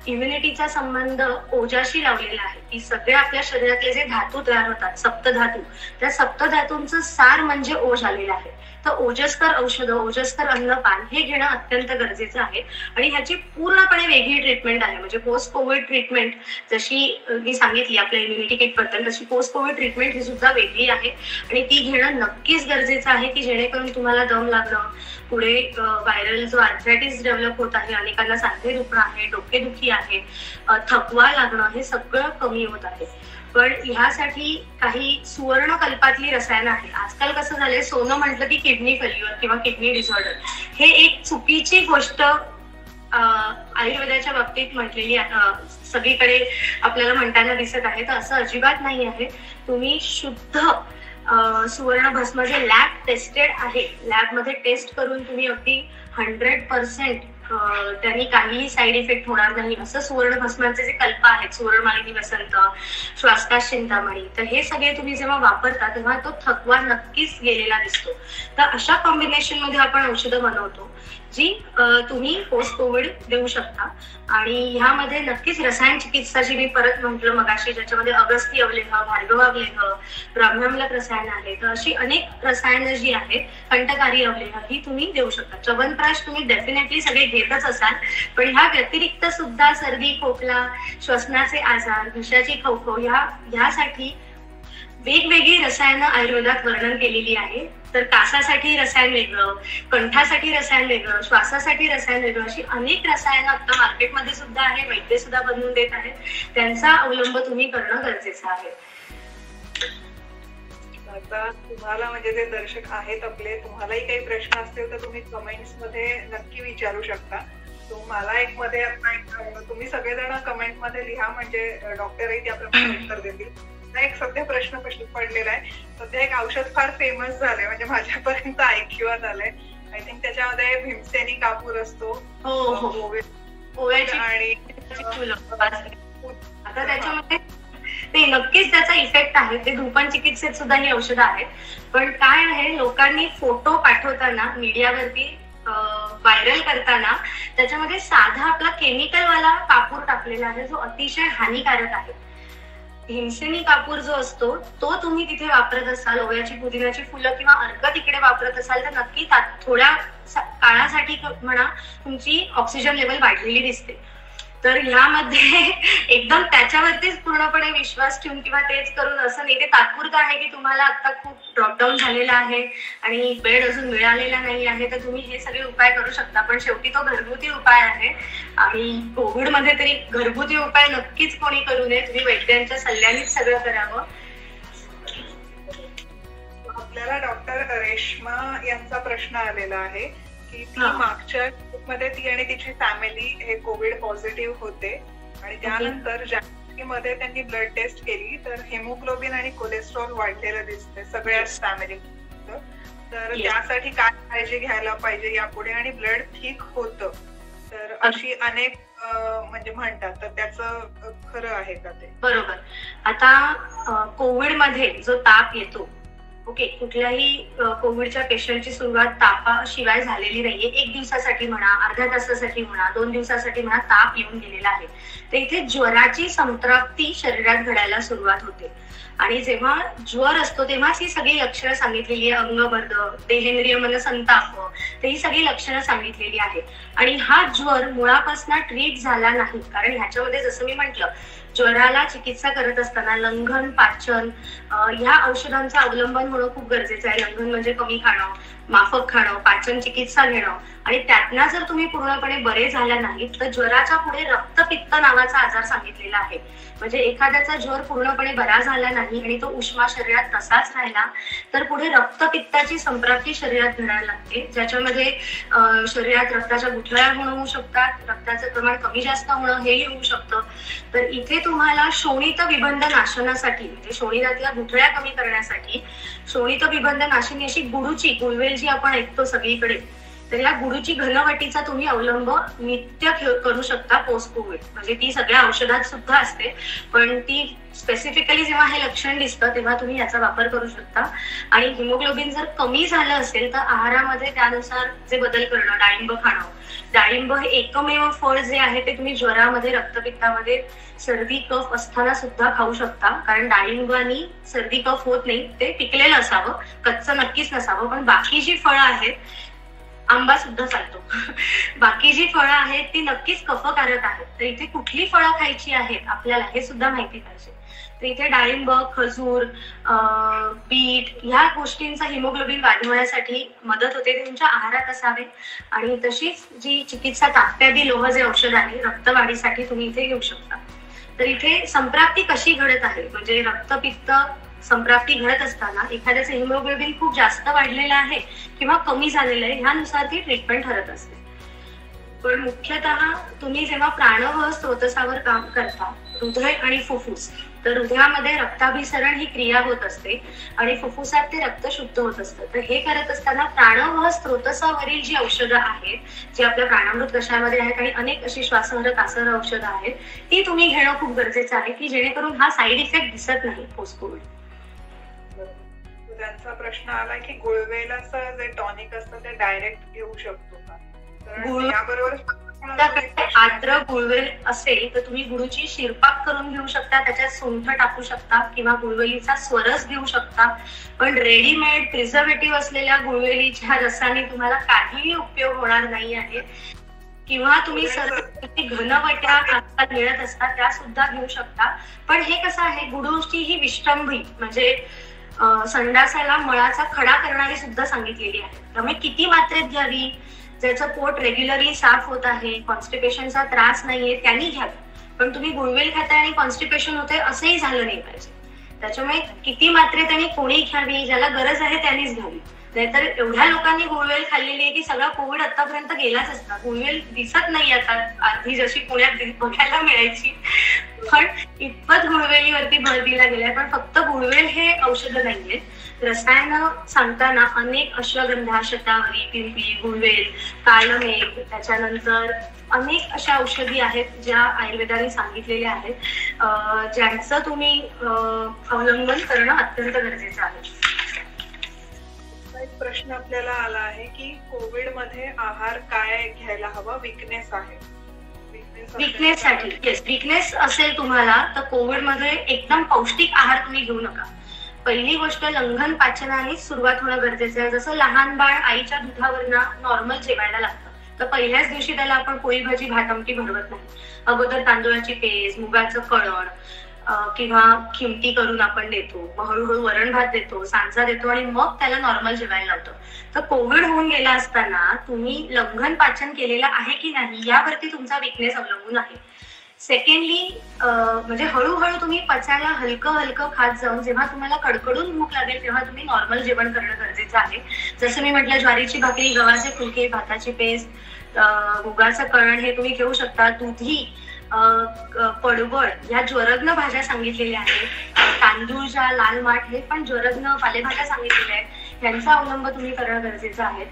इम्युनिटीचा संबंध ओजाशी लावलेला आहे. की सगळे आपल्या शरीरातले जे धातू तयार होतात सप्तधातू त्या सप्तधातूंचं सार म्हणजे ओज आलेलं आहे. तर ओजस्कर औषधं ओजस्कर अन्नपान हे घेणं अत्यंत गरजेचं आहे. आणि ह्याची पूर्णपणे वेगळी ट्रीटमेंट आहे. म्हणजे पोस्ट कोविड ट्रीटमेंट जशी मी सांगितली आपल्या इम्युनिटी किटबद्दल तशी पोस्ट कोविड ट्रीटमेंट ही सुद्धा वेगळी आहे. आणि ती घेणं नक्कीच गरजेचं आहे की जेणेकरून तुम्हाला दम लागणं पुढे व्हायरल जो आर्थरायटिस डेव्हलप होत आहे अनेकांना सांधे दुखणं आहे डोकेदुखी आहे थकवा लागणं हे सगळं कमी होत आहे. पण ह्यासाठी काही सुवर्ण कल्पातली रसायनं आहेत. आजकाल कसं झालंय सोनं म्हटलं की किडनी फेल्युअर किंवा किडनी डिसऑर्डर हे एक चुकीची गोष्ट आयुर्वेदाच्या बाबतीत म्हटलेली सगळीकडे आपल्याला म्हणताना दिसत आहे तर असं अजिबात नाही आहे. तुम्ही शुद्ध सुवर्ण भस्म जे लॅब टेस्टेड आहे लॅबमध्ये टेस्ट करून तुम्ही अगदी हंड्रेड पर्सेंट त्यांनी काहीही साईड इफेक्ट होणार नाही. असं सुवर्ण भस्मांचे जे कल्प आहेत सुवर्णमालिनी वसंत श्वासता चिंतामणी तर हे सगळे तुम्ही जेव्हा वापरता तेव्हा तो थकवा नक्कीच गेलेला दिसतो. तर अशा कॉम्बिनेशनमध्ये आपण औषधं बनवतो. जी तुम्ही पोस्ट कोविड देऊ शकता. आणि ह्यामध्ये नक्कीच रसायन चिकित्सा जी मी परत म्हंटल मगाशी ज्याच्यामध्ये अगस्ती अवलेह भार्गव अवलेह ब्राह्मणमलक रसायन आहेत तर अशी अनेक रसायनं जी आहेत कंटकारी अवलेह ही तुम्ही देऊ शकता. चवनप्राश तुम्ही डेफिनेटली सगळे घेतच असाल पण ह्या व्यतिरिक्त सुद्धा सर्दी खोकला श्वसनाचे आजार घशाची खवखव ह्या ह्यासाठी वेगवेगळी रसायनं आयुर्वेदात वर्णन केलेली आहे. तर कासासाठी रसायन वेगळं कंठासाठी रसायन वेगळं श्वासासाठी रसायन वेगळं अशी अनेक रसायनं आता मार्केटमध्ये सुद्धा आहे वैद्य सुद्धा बनवून देत आहेत त्यांचा अवलंब तुम्ही करणं गरजेचं आहे. आता तुम्हाला म्हणजे जे दर्शक आहेत आपले तुम्हालाही काही प्रश्न असतील तर तुम्ही कमेंट्समध्ये नक्की विचारू शकता. तुम्हाला एक मध्ये तुम्ही सगळेजण कमेंटमध्ये लिहा म्हणजे डॉक्टरही त्याप्रमाणे उत्तर देतील. एक सध्या प्रश्न पडलेला आहे. सध्या एक औषध फार फेमस झालंय म्हणजे माझ्यापर्यंत ऐकिवात आलंय आय थिंक त्याच्यामध्ये भीमसेनी कापूर असतो. हो, हो. आणि आता त्याच्यामध्ये ते नक्कीच त्याचा इफेक्ट आहे. ते धूपन चिकित्सेत सुद्धा ही औषधं आहेत. पण काय आहे लोकांनी फोटो पाठवताना मीडियावरती व्हायरल करताना त्याच्यामध्ये साधा आपला केमिकल वाला कापूर टाकलेला आहे जो अतिशय हानिकारक आहे. हिमसेनी कापूर जो असतो तो तुम्ही तिथे वापरत असाल. ओव्याची पुदिन्याची फुलं किंवा अर्क तिकडे वापरत असाल तर नक्की थोड्या काळासाठी म्हणा तुमची ऑक्सिजन लेवल वाढलेली दिसते. तर ह्यामध्ये एकदम त्याच्यावरतीच पूर्णपणे विश्वास ठेवून किंवा तेच करून असं नाही ते तात्पुरतं आहे की तुम्हाला आता खूप ड्रॉपडाऊन झालेला आहे आणि बेड अजून मिळालेला नाही आहे तर तुम्ही हे सगळे उपाय करू शकता. पण शेवटी तो घरगुती उपाय आहे. आणि कोविडमध्ये तरी घरगुती उपाय नक्कीच कोणी करू नये. तुम्ही वैद्यांच्या सल्ल्यानेच सगळं करावं. आपल्याला डॉक्टर रेश्मा यांचा प्रश्न आलेला आहे. की ती मागच्या मध्ये ती आणि तिची फॅमिली हे कोविड पॉझिटिव्ह होते. आणि त्यानंतरमध्ये त्यांनी ब्लड टेस्ट केली तर हेमोग्लोबिन आणि कोलेस्ट्रॉल वाढलेलं दिसतंय सगळ्याच फॅमिली तर त्यासाठी काय काळजी घ्यायला पाहिजे यापुढे? आणि ब्लड ठीक होतं तर अशी अनेक म्हणजे म्हणतात तर त्याचं खरं आहे का ते? बरोबर. आता कोविडमध्ये जो ताप येतो ओके कुठल्याही कोविडच्या पेशंटची सुरुवात तापाशिवाय झालेली नाहीये. एक दिवसासाठी म्हणा अर्ध्या तासासाठी म्हणा दोन दिवसासाठी म्हणा ताप येऊन गेलेला आहे. तर इथे ज्वराची संतप्ती शरीरात घडायला सुरुवात होते. आणि जेव्हा ज्वर असतो तेव्हाच ही सगळी लक्षणं सांगितलेली आहे. अंगभर्द देहेंद्रिय मन संताप तर ही सगळी लक्षणं सांगितलेली आहेत. आणि हा ज्वर मुळापासून ट्रीट झाला नाही. कारण ह्याच्यामध्ये जसं मी म्हंटल ज्वराला चिकित्सा करत असताना लंघन पाचन ह्या औषधांचा अवलंबन होणं खूप गरजेचं आहे. लंघन म्हणजे कमी खाणं. माफक खाणं पाचन चिकित्सा घेणं. आणि त्यातनं जर तुम्ही पूर्णपणे बरे झाल्या नाहीत तर ज्वराच्या पुढे रक्तपित्त नावाचा आजार सांगितलेला आहे. म्हणजे एखाद्याचा ज्वर पूर्णपणे बरा झाला नाही आणि तो उष्मा शरीरात तसाच राहिला तर पुढे रक्तपित्ताची संप्राप्ती शरीरात घडायला लागते. ज्याच्यामध्ये शरीरात रक्ताच्या गुठळ्या होणं होऊ शकतात रक्ताचं प्रमाण कमी जास्त होणं हेही होऊ शकतं. तर इथे तुम्हाला शोणित विबंध नाशनासाठी म्हणजे शोणितातल्या गुठळ्या कमी करण्यासाठी शोणित विबंध नाशिनी अशी गुडूची गुळवेल जी आपण ऐकतो सगळीकडे. तर या गुरुची घनवटीचा तुम्ही अवलंब नित्य करू शकता पोस्ट कोविड म्हणजे ती सगळ्या औषधात सुद्धा असते. पण ती स्पेसिफिकली जेव्हा हे लक्षण दिसतं तेव्हा तुम्ही याचा वापर करू शकता. आणि हिमोग्लोबिन जर कमी झालं असेल तर आहारामध्ये त्यानुसार जे बदल करणं डाळिंब खाणं. डाळिंब हे एकमेव फळ जे आहे ते तुम्ही ज्वरामध्ये रक्तपित्तामध्ये सर्दी कफ असताना सुद्धा खाऊ शकता. कारण डाळिंबानी सर्दी कफ होत नाही. ते पिकलेलं असावं कच्चं नक्कीच नसावं. पण बाकी जी फळं आहेत आंबा सुद्धा चालतो. बाकी जी फळं आहेत ती नक्कीच कफकारक आहेत. तर इथे कुठली फळं खायची आहेत आपल्याला हे सुद्धा माहिती पाहिजे. तर इथे डाळिंब खजूर बीट ह्या गोष्टींचा हिमोग्लोबिन वाढवण्यासाठी मदत होते. त्यांच्या तुमच्या आहारात असावे. आणि तशीच जी चिकित्सा तात्यादी लोह जे औषध आहे रक्तवाढीसाठी तुम्ही इथे घेऊ शकता. तर इथे संप्राप्ती कशी घडत आहे? म्हणजे रक्तपित्त संप्राप्ती घडत असताना एखाद्याचं हिमोग्लोबिन खूप जास्त वाढलेलं आहे किंवा कमी झालेलं आहे ह्यानुसार ती ट्रीटमेंट ठरत असते. पण मुख्यतः तुम्ही जेव्हा प्राणवह स्रोतसावर काम करता हृदय आणि फुफ्फुस तर हृदयामध्ये रक्ताभिसरण ही क्रिया होत असते आणि फुफ्फुसात ते रक्त शुद्ध होत असतं. तर हे करत असताना प्राणवह स्रोतसावरील जी औषधं आहेत जी आपल्या प्राणामृत कशामध्ये आहेत आणि अनेक अशी श्वासहर कासर औषधं आहेत ती तुम्ही घेणं खूप गरजेचं आहे की जेणेकरून हा साईड इफेक्ट दिसत नाही पोस्ट कोविड त्यांचा प्रश्न आला की गुळवेलाचं जे टॉनिक असतं ते डायरेक्ट घेऊ शकतो का? याबरोबर गुळवेल असेल तर तुम्ही गुळूची शिरपाक करून घेऊ शकता त्याच्यात सोंठ टाकू शकता किंवा गुळवेलीचा स्वरस घेऊ शकता. पण रेडीमेड प्रिझर्वेटिव्ह असलेल्या गुळवेलीच्या रसाने तुम्हाला काहीही उपयोग होणार नाही आहे. किंवा तुम्ही सर्व घनवट्या आजकाल मिळत असतात त्या सुद्धा घेऊ शकता. पण हे कसं आहे गुडूची ही विष्टंभी म्हणजे संडासाला मळाचा खडा करणारी सुद्धा सांगितलेली आहे. त्यामुळे किती मात्रेत घ्यावी? ज्याचं पोट रेग्युलरली साफ होत आहे कॉन्स्टिपेशनचा त्रास नाहीये त्यांनी घ्यावी. पण तुम्ही गुळवेल खाताय आणि कॉन्स्टिपेशन होते असंही झालं नाही पाहिजे. त्याच्यामुळे किती मात्रेत त्यांनी कोणी घ्यावी ज्याला गरज आहे त्यांनीच घ्यावी. नाहीतर एवढ्या लोकांनी गुळवेल खाल्लेली आहे की सगळा कोविड आतापर्यंत गेलाच असता. गुळवेल दिसत नाही आता आधी जशी पुण्यात बघायला मिळायची. पण इतपत गुळवेलीवरती भर दिला गेलाय. पण फक्त गुळवेल हे औषध नाहीये रसायन सांगताना अनेक अश्वगंधा शतावरी पिंपी गुळवेल काळमेघ त्याच्यानंतर अनेक अशा औषधी आहेत ज्या आयुर्वेदाने सांगितलेल्या आहेत ज्यांचं तुम्ही अवलंबन करणं अत्यंत गरजेचं आहे. प्रश्न आपल्याला आला आहे की कोविडमध्ये आहार काय घ्यायला हवा? विकनेस आहे. विकनेस साठी. येस विकनेस असेल तुम्हाला तर कोविडमध्ये एकदम पौष्टिक आहार तुम्ही घेऊ नका. पहिली गोष्ट लंघन पाचनाने सुरुवात होणं गरजेचं आहे. जसं लहान बाळ आईच्या दुधावरनं नॉर्मल जेवायला लागतं तर पहिल्याच दिवशी त्याला आपण पोळी भाजी भात आमटी भरवत नाही. अगोदर तांदूळाची पेज मुगाचं कळण किंवा किमती करून आपण देतो हळूहळू वरण भात देतो सांजा देतो आणि मग त्याला नॉर्मल जेवायला लावतो. तर कोविड होऊन गेला असताना तुम्ही लंघन पाचन केलेलं आहे की नाही यावरती तुमचा विकनेस अवलंबून आहे. सेकंडली म्हणजे हळूहळू तुम्ही पचायला हलकं हलकं खात जाऊन जेव्हा तुम्हाला कडकडून भूक लागेल तेव्हा तुम्ही नॉर्मल जेवण करणं गरजेचं आहे. जसं मी म्हटलं ज्वारीची भाकरी गव्हाचे फुलके भाताची पेस्ट मुगाचं कळण हे तुम्ही घेऊ शकता. दुधी पडवळ या ज्वरग्न भाज्या सांगितलेल्या आहेत. तांदूळच्या लाल माठ हे पण ज्वरग्न पालेभाज्या सांगितलेल्या आहेत. यांचा अवलंब तुम्ही करणं गरजेचं आहे.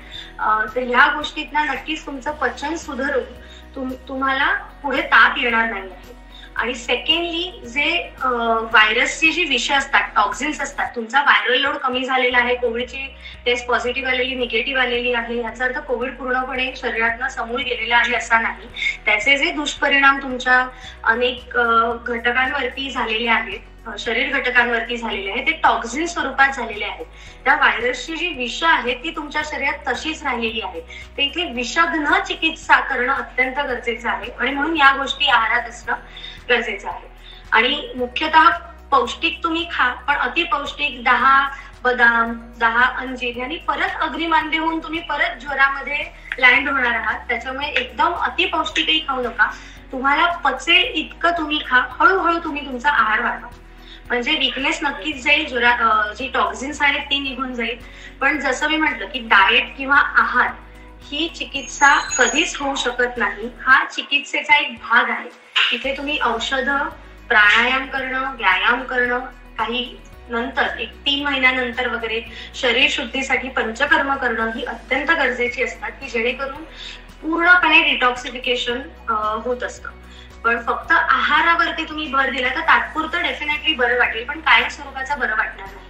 तर ह्या गोष्टीतनं नक्कीच तुमचं पचन सुधारून तुम्हाला पुढे ताप येणार नाही. आहे आणि सेकंडली जे व्हायरसचे जी विष असतात टॉक्झिन्स असतात तुमचा व्हायरल लोड कमी झालेला आहे कोविडची टेस्ट पॉझिटिव्ह आलेली निगेटिव्ह आलेली आहे याचा अर्थ कोविड पूर्णपणे शरीरातनं समोर गेलेला आहे असा नाही. त्याचे जे दुष्परिणाम तुमच्या अनेक घटकांवरती झालेले आहेत शरीर घटकांवरती झालेले आहेत ते टॉक्झिन स्वरूपात झालेले आहेत. त्या व्हायरसची जी विष आहे ती तुमच्या शरीरात तशीच राहिलेली आहे. ते इथे विषघ्न चिकित्सा करणं अत्यंत गरजेचं आहे. आणि म्हणून या गोष्टी आहारात असणं गरजेचं आहे. आणि मुख्यतः पौष्टिक तुम्ही खा पण अति पौष्टिक दहा बदाम दहा अंजीर यांनी परत अग्रिमान देऊन तुम्ही परत ज्वरामध्ये लँड होणार आहात. त्याच्यामुळे एकदम अति पौष्टिकही खाऊ नका. तुम्हाला पचेल इतकं तुम्ही खा. हळूहळू तुम्ही तुमचा आहार वाढवा. म्हणजे विकनेस नक्कीच जाईल ज्वरा जी टॉक्झिन्स आहेत ती निघून जाईल. पण जसं मी म्हटलं की डाएट किंवा आहार ही चिकित्सा कधीच होऊ शकत नाही. हा चिकित्सेचा एक भाग आहे. तिथे तुम्ही औषध प्राणायाम करणं व्यायाम करणं काही नंतर एक तीन महिन्यानंतर वगैरे शरीर शुद्धीसाठी पंचकर्म करणं ही अत्यंत गरजेची असतात की जेणेकरून पूर्णपणे डिटॉक्सिफिकेशन होत असतं. पण फक्त आहारावरती तुम्ही भर दिला तर तात्पुरतं डेफिनेटली बरं वाटेल. पण कायम स्वरूपाचा बरं वाटणार नाही.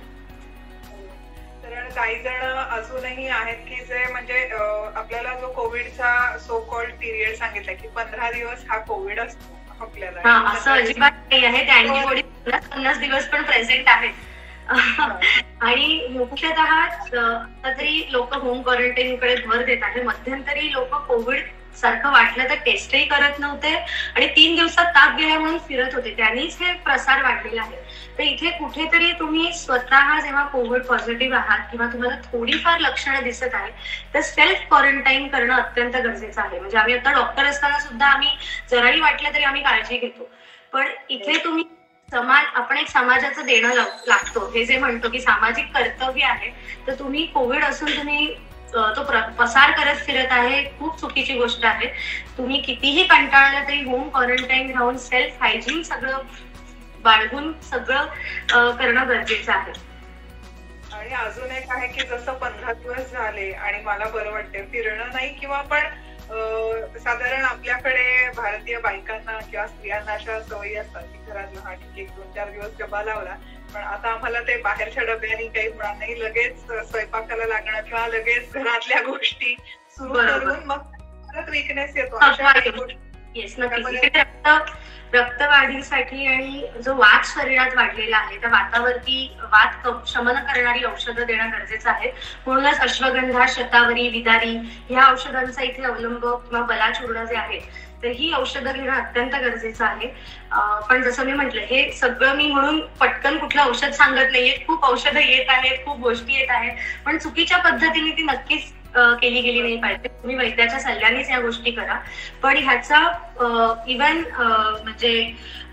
कारण काही जण अजूनही आहेत की जे म्हणजे आपल्याला जो कोविडचा सो कॉल्ड पिरियड सांगितलं की पंधरा दिवस हा कोविड असतो आपल्याला. असं अजिबात नाही आहे. अँटीबॉडी पन्नास पन्नास दिवस पण प्रेझेंट आहेत आणि मुख्यतः तरी लोक होम क्वारंटाईन कडे भर देत आहे मध्यंतरी लोक कोविड सारखं वाटलं तर टेस्टही करत नव्हते. आणि तीन दिवसात ताप गेल्या म्हणून फिरत होते. त्यांनीच हे प्रसार वाढलेला आहे तर इथे कुठेतरी तुम्ही स्वतः जेव्हा कोविड पॉझिटिव्ह आहात किंवा तुम्हाला थोडीफार लक्षणं दिसत आहेत तर सेल्फ क्वारंटाईन करणं अत्यंत गरजेचं आहे. म्हणजे आम्ही आता डॉक्टर असताना सुद्धा आम्ही जराही वाटलं तरी आम्ही काळजी घेतो. पण इथे तुम्ही समाज आपण एक समाजाचं देणं लागतो. हे जे म्हणतो की सामाजिक कर्तव्य आहे तर तुम्ही कोविड असून तुम्ही तो पसार करत फिरत आहे खूप चुकीची गोष्ट आहे. तुम्ही कितीही कंटाळलं तरी होम क्वारंटाईन राहून सेल्फ हायजीन सगळं बाळगून सगळं करणं गरजेचं आहे. आणि अजून एक आहे की जसं पंधरा दिवस झाले आणि मला बरं वाटतं फिरणं नाही किंवा पण साधारण आपल्याकडे भारतीय बायकांना किंवा स्त्रियांना अशा सवयी असतात की घरात हा ठीक एक दोन चार दिवस डबा लावला पण आता आम्हाला ते बाहेरच्या डब्यानी काही होणार नाही लगेच स्वयंपाकाला लागणं किंवा लगेच घरातल्या गोष्टी सुरू करून मग परत विकनेस येतो. रक्तवाढीसाठी आणि जो वात शरीरात वाढलेला आहे त्या वातावरती वात शमन करणारी औषधं देणं गरजेचं आहे. म्हणूनच अश्वगंधा शतावरी विदारी ह्या औषधांचा इथे अवलंब किंवा बलाचूर्ण जे आहे तर ही औषधं घेणं अत्यंत गरजेचं आहे. पण जसं मी म्हटलं हे सगळं मी म्हणून पटकन कुठलं औषध सांगत नाहीये. खूप औषधं येत आहेत खूप गोष्टी येत आहेत. पण चुकीच्या पद्धतीने ती नक्कीच केली गेली नाही पाहिजे. तुम्ही वैद्याच्या सल्ल्यानेच या गोष्टी करा. पण ह्याचा इवन म्हणजे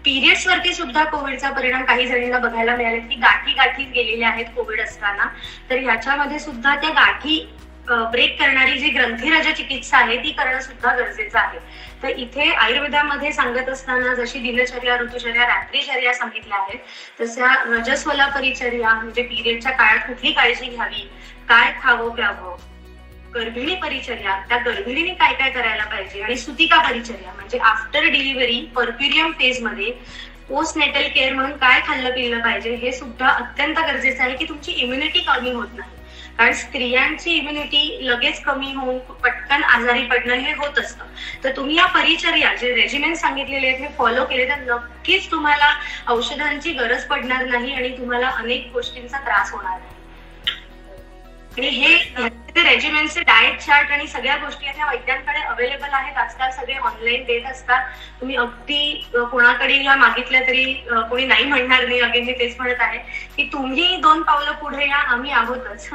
पिरियड्स वरती सुद्धा कोविडचा परिणाम काही जणींना बघायला मिळाले. की गाठी गाठी गेलेल्या आहेत कोविड असताना. तर ह्याच्यामध्ये सुद्धा त्या गाठी ब्रेक करणारी जी ग्रंथीराज चिकित्सा आहे ती करणं सुद्धा गरजेचं आहे. तर इथे आयुर्वेदामध्ये सांगत असताना जशी दिनचर्या ऋतुचर्या रात्रीचर्या सांगितल्या आहेत तशा रजस्वला परिचर्या म्हणजे पिरियडच्या काळात कुठली काळजी घ्यावी काय खावं प्यावं गर्भिणी परिचर्या त्या गर्भिणीने काय काय करायला पाहिजे आणि सुतिका परिचर्या म्हणजे आफ्टर डिलिव्हरी परप्युरियम फेजमध्ये पोस्ट नेटल केअर म्हणून काय खाल्लं पिलं पाहिजे हे सुद्धा अत्यंत गरजेचं आहे की तुमची इम्युनिटी कमी होत नाही. कारण स्त्रियांची इम्युनिटी लगेच कमी होऊन पटकन आजारी पडणं हे होत असतं. तर तुम्ही या परिचर्या जे रेजिमेंट सांगितलेले आहेत हे फॉलो केले तर नक्कीच तुम्हाला औषधांची गरज पडणार नाही आणि तुम्हाला अनेक गोष्टींचा त्रास होणार नाही. आणि हे रेजिमेंटचे डाएट चार्ट आणि सगळ्या गोष्टी ह्या वैद्यांकडे अवेलेबल आहेत. आजकाल सगळे ऑनलाईन देत असतात. तुम्ही अगदी कोणाकडे मागितल्या तरी कोणी नाही म्हणणार नाही अगेन मी तेच म्हणत आहे की तुम्ही दोन पावलं पुढे या आम्ही आहोतच.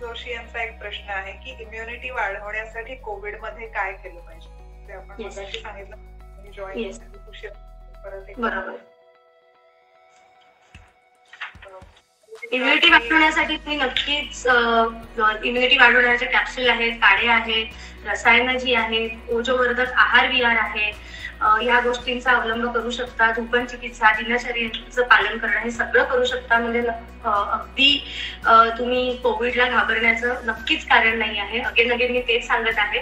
जोशी यांचा एक प्रश्न आहे की इम्युनिटी वाढवण्यासाठी कोविडमध्ये काय केलं पाहिजे? ते आपण सांगितलं जॉईन इम्युनिटी वाढवण्यासाठी तुम्ही नक्कीच इम्युनिटी वाढवण्याचे कॅप्सूल आहेत काडे आहेत रसायनं जी आहेत ओजोवर्धक आहार विहार आहे या गोष्टींचा अवलंब करू शकता धूपन चिकित्सा दिनचर्याचं पालन करणं हे सगळं करू शकता. म्हणजे अगदी तुम्ही कोविडला घाबरण्याचं नक्कीच कारण नाही आहे. अगेन अगेन मी तेच सांगत आहे.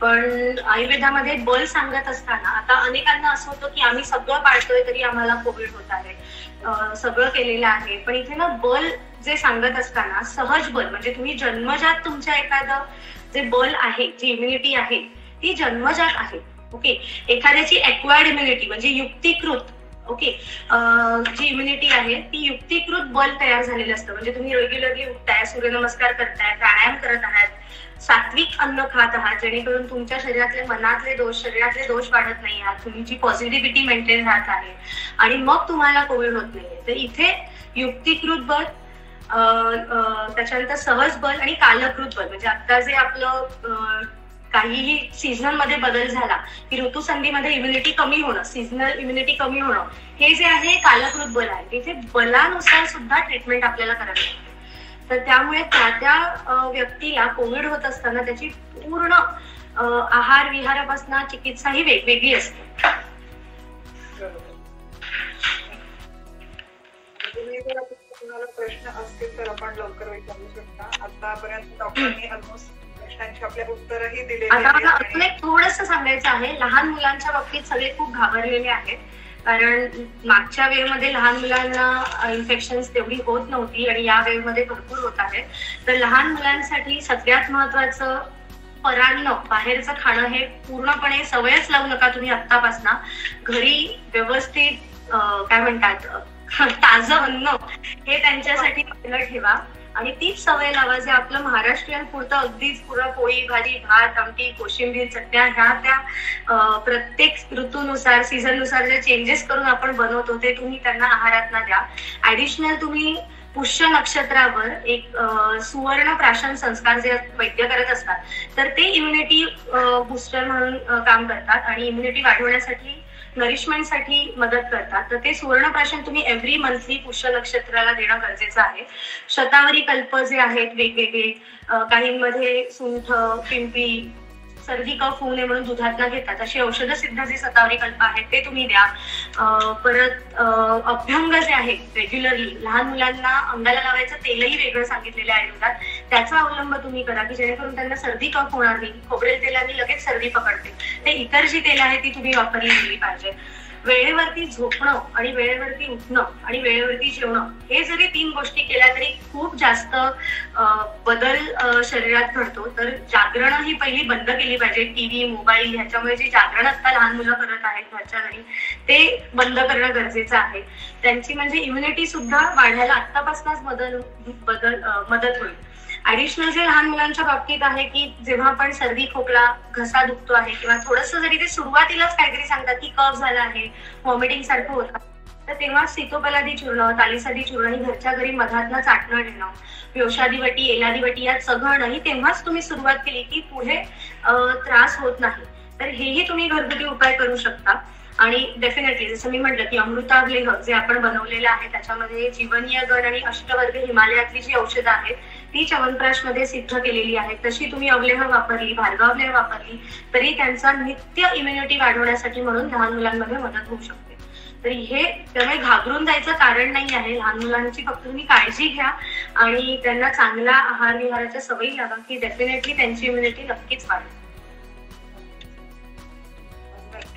पण आयुर्वेदामध्ये बल सांगत असताना आता अनेकांना असं होतं की आम्ही सगळं पाळतोय तरी आम्हाला कोविड होत आहे. सगळं केलेलं आहे. पण इथे ना बल जे सांगत असताना सहज बल म्हणजे तुम्ही जन्मजात तुमच्या एखादं जे बल आहे जी इम्युनिटी आहे ती जन्मजात आहे. ओके एखाद्याची एक्वायर्ड इम्युनिटी म्हणजे युक्तिकृत ओके जी इम्युनिटी आहे ती युक्तिकृत बल तयार झालेलं असतं. म्हणजे तुम्ही रेग्युलरली उठताय सूर्यनमस्कार करताय प्राणायाम करत आहात सात्विक अन्न खात आहात जेणेकरून तुमच्या शरीरातले मनातले दोष शरीरातले दोष वाढत नाही आहात. तुमची पॉझिटिव्हिटी मेंटेन राहत आहे आणि मग तुम्हाला कोविड होत नाही तर इथे युक्तिकृत बल त्याच्यानंतर सहज बल आणि कालकृत बल. म्हणजे आता जे आपलं काहीही सीझनमध्ये बदल झाला की ऋतुसंधीमध्ये इम्युनिटी कमी होणं सीझनल इम्युनिटी कमी होणं हे जे आहे कालकृत बल आहे. तिथे बलानुसार सुद्धा ट्रीटमेंट आपल्याला करावी लागते. तर त्यामुळे त्या त्या व्यक्तीला कोविड होत असताना त्याची पूर्ण आहार विहारापासून चिकित्सा ही वेगवेगळी असते. प्रश्न असतील तर आपण लवकर विचारू शकता. आतापर्यंत डॉक्टरांनी ऑलमोस्ट आता अजून एक थोडस सांगायचं आहे. लहान मुलांच्या बाबतीत सगळे खूप घाबरलेले आहेत. कारण मागच्या वेवमध्ये लहान मुलांना इन्फेक्शन तेवढी होत नव्हती आणि या वेवमध्ये भरपूर होत आहे तर लहान मुलांसाठी सगळ्यात महत्वाचं परान्न बाहेरचं खाणं हे पूर्णपणे सवयच लावू नका तुम्ही आतापासून घरी व्यवस्थित काय म्हणतात ताजं अन्न हे त्यांच्यासाठी ठेवा. आणि तीच सवय लावा जे आपलं महाराष्ट्रीयन पुरतं अगदीच पुरा पोळी भाजी भात आमटी कोशिंबीर चटण्या ह्या त्या प्रत्येक ऋतूनुसार सीझननुसार जे चेंजेस करून आपण बनवतो ते तुम्ही त्यांना आहारात ना द्या. ऍडिशनल तुम्ही पुष्य नक्षत्रावर एक सुवर्ण प्राशन संस्कार जे वैद्य करत असतात तर ते इम्युनिटी बुस्टर म्हणून काम करतात. आणि इम्युनिटी वाढवण्यासाठी नरिशमेंटसाठी मदत करतात. तर ते सुवर्णप्राशन तुम्ही एव्हरी मंथली पुष्य नक्षत्राला देणं गरजेचं आहे. शतावरी कल्प जे आहेत वेगवेगळे काहींमध्ये सुंठ पिंपी सर्दी कफ होऊ नये म्हणून दुधात न घेतात. अशी औषध सिद्ध जे सतावरी कल्प आहेत ते तुम्ही द्या. परत अभ्यंग जे आहे रेग्युलरली लहान मुलांना अंगाला लावायचं तेलही वेगळं सांगितलेलं आहे आयुर्वेदात. त्याचा अवलंब तुम्ही करा की जेणेकरून त्यांना सर्दी कफ होणार नाही. खोबरेल तेलाने लगेच सर्दी पकडते. ते इतर जी तेल आहे ती तुम्ही वापरली गेली पाहिजे. वेळेवरती झोपणं आणि वेळेवरती उठणं आणि वेळेवरती जेवणं हे जरी तीन गोष्टी केल्या तरी खूप जास्त बदल शरीरात घडतो. तर जागरण ही पहिली बंद केली पाहिजे. टीव्ही मोबाईल ह्याच्यामुळे जे जागरण आता लहान मुलं करत आहेत घरच्या घरी ते बंद करणं गरजेचं आहे. त्यांची म्हणजे इम्युनिटी सुद्धा वाढायला आतापासूनच बदल बदल मदत होईल. ऍडिशनल जे लहान मुलांच्या बाबतीत आहे की जेव्हा आपण सर्दी खोकला घसा दुखतो आहे किंवा थोडस जरी ते सुरुवातीलाच काहीतरी सांगतात की कफ झाला आहे वॉमिटिंग सारखं होतं तर तेव्हा सितोपलादी चूर्ण तालीसादी चूर्ण ही घरच्या घरी मधातनं चाटणं देणं व्यवसादी वटी एलादी वटी यात सगळं नाही तेव्हाच तुम्ही सुरुवात केली की पुढे त्रास होत नाही. तर हेही तुम्ही घरगुती उपाय करू शकता. आणि डेफिनेटली जसं मी म्हटलं की अमृताग्लेह जे आपण बनवलेलं आहे त्याच्यामध्ये जीवनीय गण आणि अष्टवर्ग हिमालयातली जी औषधं आहेत ती च्यवनप्राशमध्ये सिद्ध केलेली आहे. तशी तुम्ही अवलेह वापरली भार्गावलेह वापरली तरी त्यांचा नित्य इम्युनिटी वाढवण्यासाठी म्हणून लहान मुलांमध्ये मदत होऊ शकते. तर हे त्यामुळे घाबरून जायचं कारण नाही आहे. लहान मुलांची फक्त तुम्ही काळजी घ्या आणि त्यांना चांगला आहार विहाराच्या सवयी लावा की डेफिनेटली त्यांची इम्युनिटी नक्कीच वाढेल.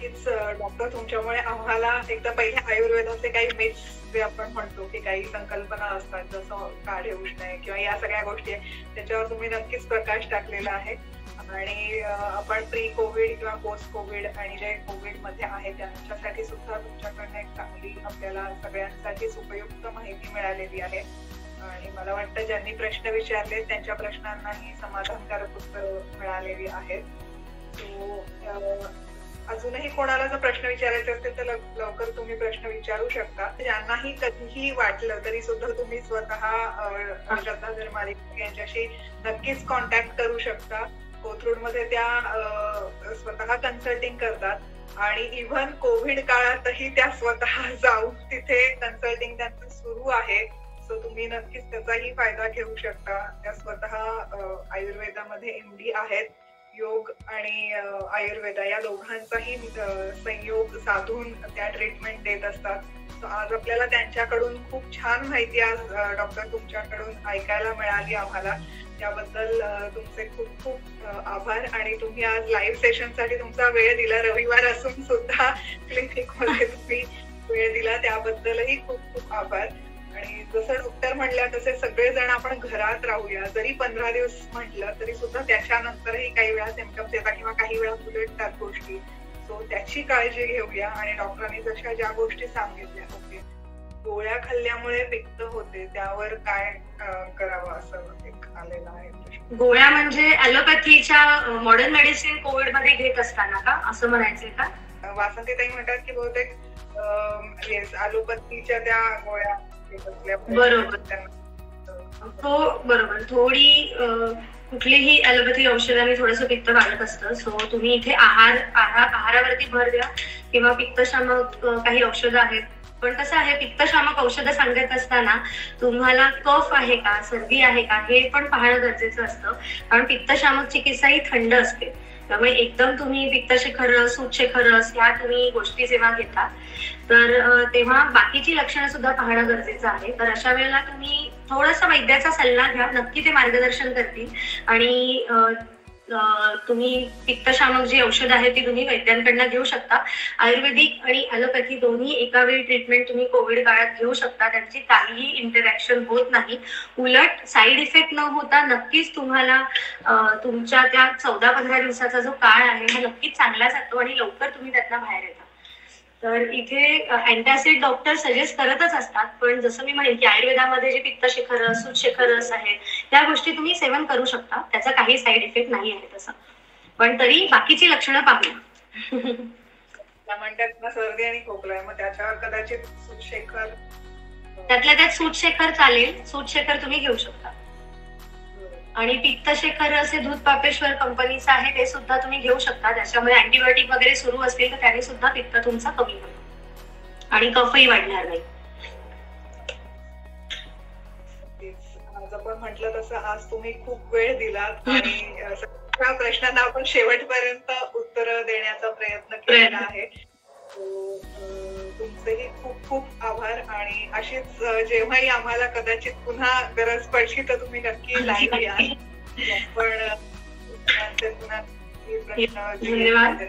नक्कीच डॉक्टर तुमच्यामुळे आम्हाला एकदा पहिले आयुर्वेदाचे काही मिथ्स जे आपण म्हणतो की काही संकल्पना असतात जसं काढे उष्ण किंवा या सगळ्या गोष्टी त्याच्यावर तुम्ही नक्कीच प्रकाश टाकलेला आहे. आणि आपण प्री कोविड किंवा पोस्ट कोविड आणि जे कोविडमध्ये आहे त्यांच्यासाठी सुद्धा तुमच्याकडनं एक चांगली आपल्याला सगळ्यांसाठीच उपयुक्त माहिती मिळालेली आहे. आणि मला वाटतं ज्यांनी प्रश्न विचारले त्यांच्या प्रश्नांनाही समाधानकारक उत्तर मिळालेली आहेत. सो अजूनही कोणाला जर प्रश्न विचारायचे असतील तर लवकर तुम्ही प्रश्न विचारू शकता. ज्यांनाही कधीही वाटलं तरी सुद्धा तुम्ही स्वतः श्रद्धा धर्मारी यांच्याशी नक्कीच कॉन्टॅक्ट करू शकता. कोथरूडमध्ये त्या स्वतः कन्सल्टिंग करतात. आणि इव्हन कोविड काळातही त्या स्वतः जाऊन तिथे कन्सल्टिंग त्यांचं सुरू आहे. सो तुम्ही नक्कीच त्याचाही फायदा घेऊ शकता. त्या स्वतः आयुर्वेदामध्ये एमडी आहेत. योग आणि आयुर्वेदा या दोघांचाही संयोग साधून त्या ट्रीटमेंट देत असतात. आज आपल्याला त्यांच्याकडून खूप छान माहिती आज डॉक्टर तुमच्याकडून ऐकायला मिळाली आम्हाला. त्याबद्दल तुमचे खूप खूप आभार आणि तुम्ही आज लाईव्ह सेशनसाठी तुमचा वेळ दिला. रविवार असून सुद्धा क्लिनिकमध्ये तुम्ही वेळ दिला. त्याबद्दलही खूप खूप आभार. आणि जसं डॉक्टर म्हणल्या तसे सगळेजण आपण घरात राहूया. जरी पंधरा दिवस म्हटलं तरी सुद्धा त्याच्यानंतरही काही वेळा सिमटम्स येतात किंवा काही वेळा उलटतात गोष्टी. सो त्याची काळजी घेऊया आणि डॉक्टरांनी जशा ज्या गोष्टी सांगितल्या ओके गोळ्या खाल्ल्यामुळे पित्त होते त्यावर काय करावं असं एक आलेलं आहे. गोळ्या म्हणजे ऍलोपॅथीच्या मॉडर्न मेडिसिन कोविडमध्ये घेत असताना का? असं म्हणायचंय का? वासंतीताई म्हणतात की बहुतेक येस ॲलोपॅथीच्या त्या गोळ्या बरोबर. तो बरोबर. थोडी कुठलीही ऍलोपॅथी औषधाने थोडस पित्त वाढत असतं. सो तुम्ही इथे आहार आहारावरती भर द्या किंवा पित्तशामक काही औषधं आहेत. पण कसं आहे पित्तशामक औषधं सांगत असताना तुम्हाला कफ आहे का सर्दी आहे का हे पण पाहणं गरजेचं असतं. कारण पित्तशामक चिकित्सा ही थंड असते. त्यामुळे एकदम तुम्ही पित्तशेखर रस उच्चेखर रस ह्या तुम्ही गोष्टी जेव्हा घेता तर तेव्हा बाकीची लक्षणं सुद्धा पाहणं गरजेचं आहे. तर अशा वेळेला तुम्ही थोडासा वैद्याचा सल्ला घ्या. नक्की ते मार्गदर्शन करतील. आणि तुम्ही पित्तशामक जी औषध आहे ती तुम्ही वैद्यांकडनं घेऊ शकता. आयुर्वेदिक आणि ॲलोपॅथी दोन्ही एका वेळी ट्रीटमेंट तुम्ही कोविड काळात घेऊ शकता. त्यांची काहीही इंटरॅक्शन होत नाही. उलट साईड इफेक्ट न होता नक्कीच तुम्हाला तुमच्या त्या चौदा पंधरा दिवसाचा जो काळ आहे हा नक्कीच चांगला जातो आणि लवकर तुम्ही त्यातनं बाहेर येता. तर इथे अँटॅसिड डॉक्टर सजेस्ट करतच असतात. पण जसं मी म्हणेन की आयुर्वेदामध्ये जे पित्त शिखर सूत शिखर आहे त्या गोष्टी तुम्ही सेवन करू शकता. त्याचा काही साईड इफेक्ट नाही आहे तसं. पण तरी बाकीची लक्षणं पाहू म्हणतात सर्दी आणि खोकला मग त्याच्यावर कदाचित सूतशेखर त्यातल्या त्यात सूतशेखर चालेल. सूतशेखर तुम्ही घेऊ शकता. आणि पित्तशेखर असे दूध पापेश्वर कंपनीचं आहे ते सुद्धा तुम्ही घेऊ शकता. त्याच्यामध्ये अँटीबायोटिक वगैरे सुरू असतील तर त्याने सुद्धा पित्त तुमचा कमी होईल. आणि कफही वाढणार नाही. आपण म्हटलं तसं आज तुम्ही खूप वेळ दिलात आणि सगळ्या प्रश्नांना आपण शेवटपर्यंत उत्तर देण्याचा प्रयत्न केलेला आहे. तुमचेही खूप खूप आभार आणि अशीच जेव्हाही आम्हाला कदाचित पुन्हा गरज पडली तर तुम्ही नक्की लाईव्ह या. पण पुन्हा धन्यवाद.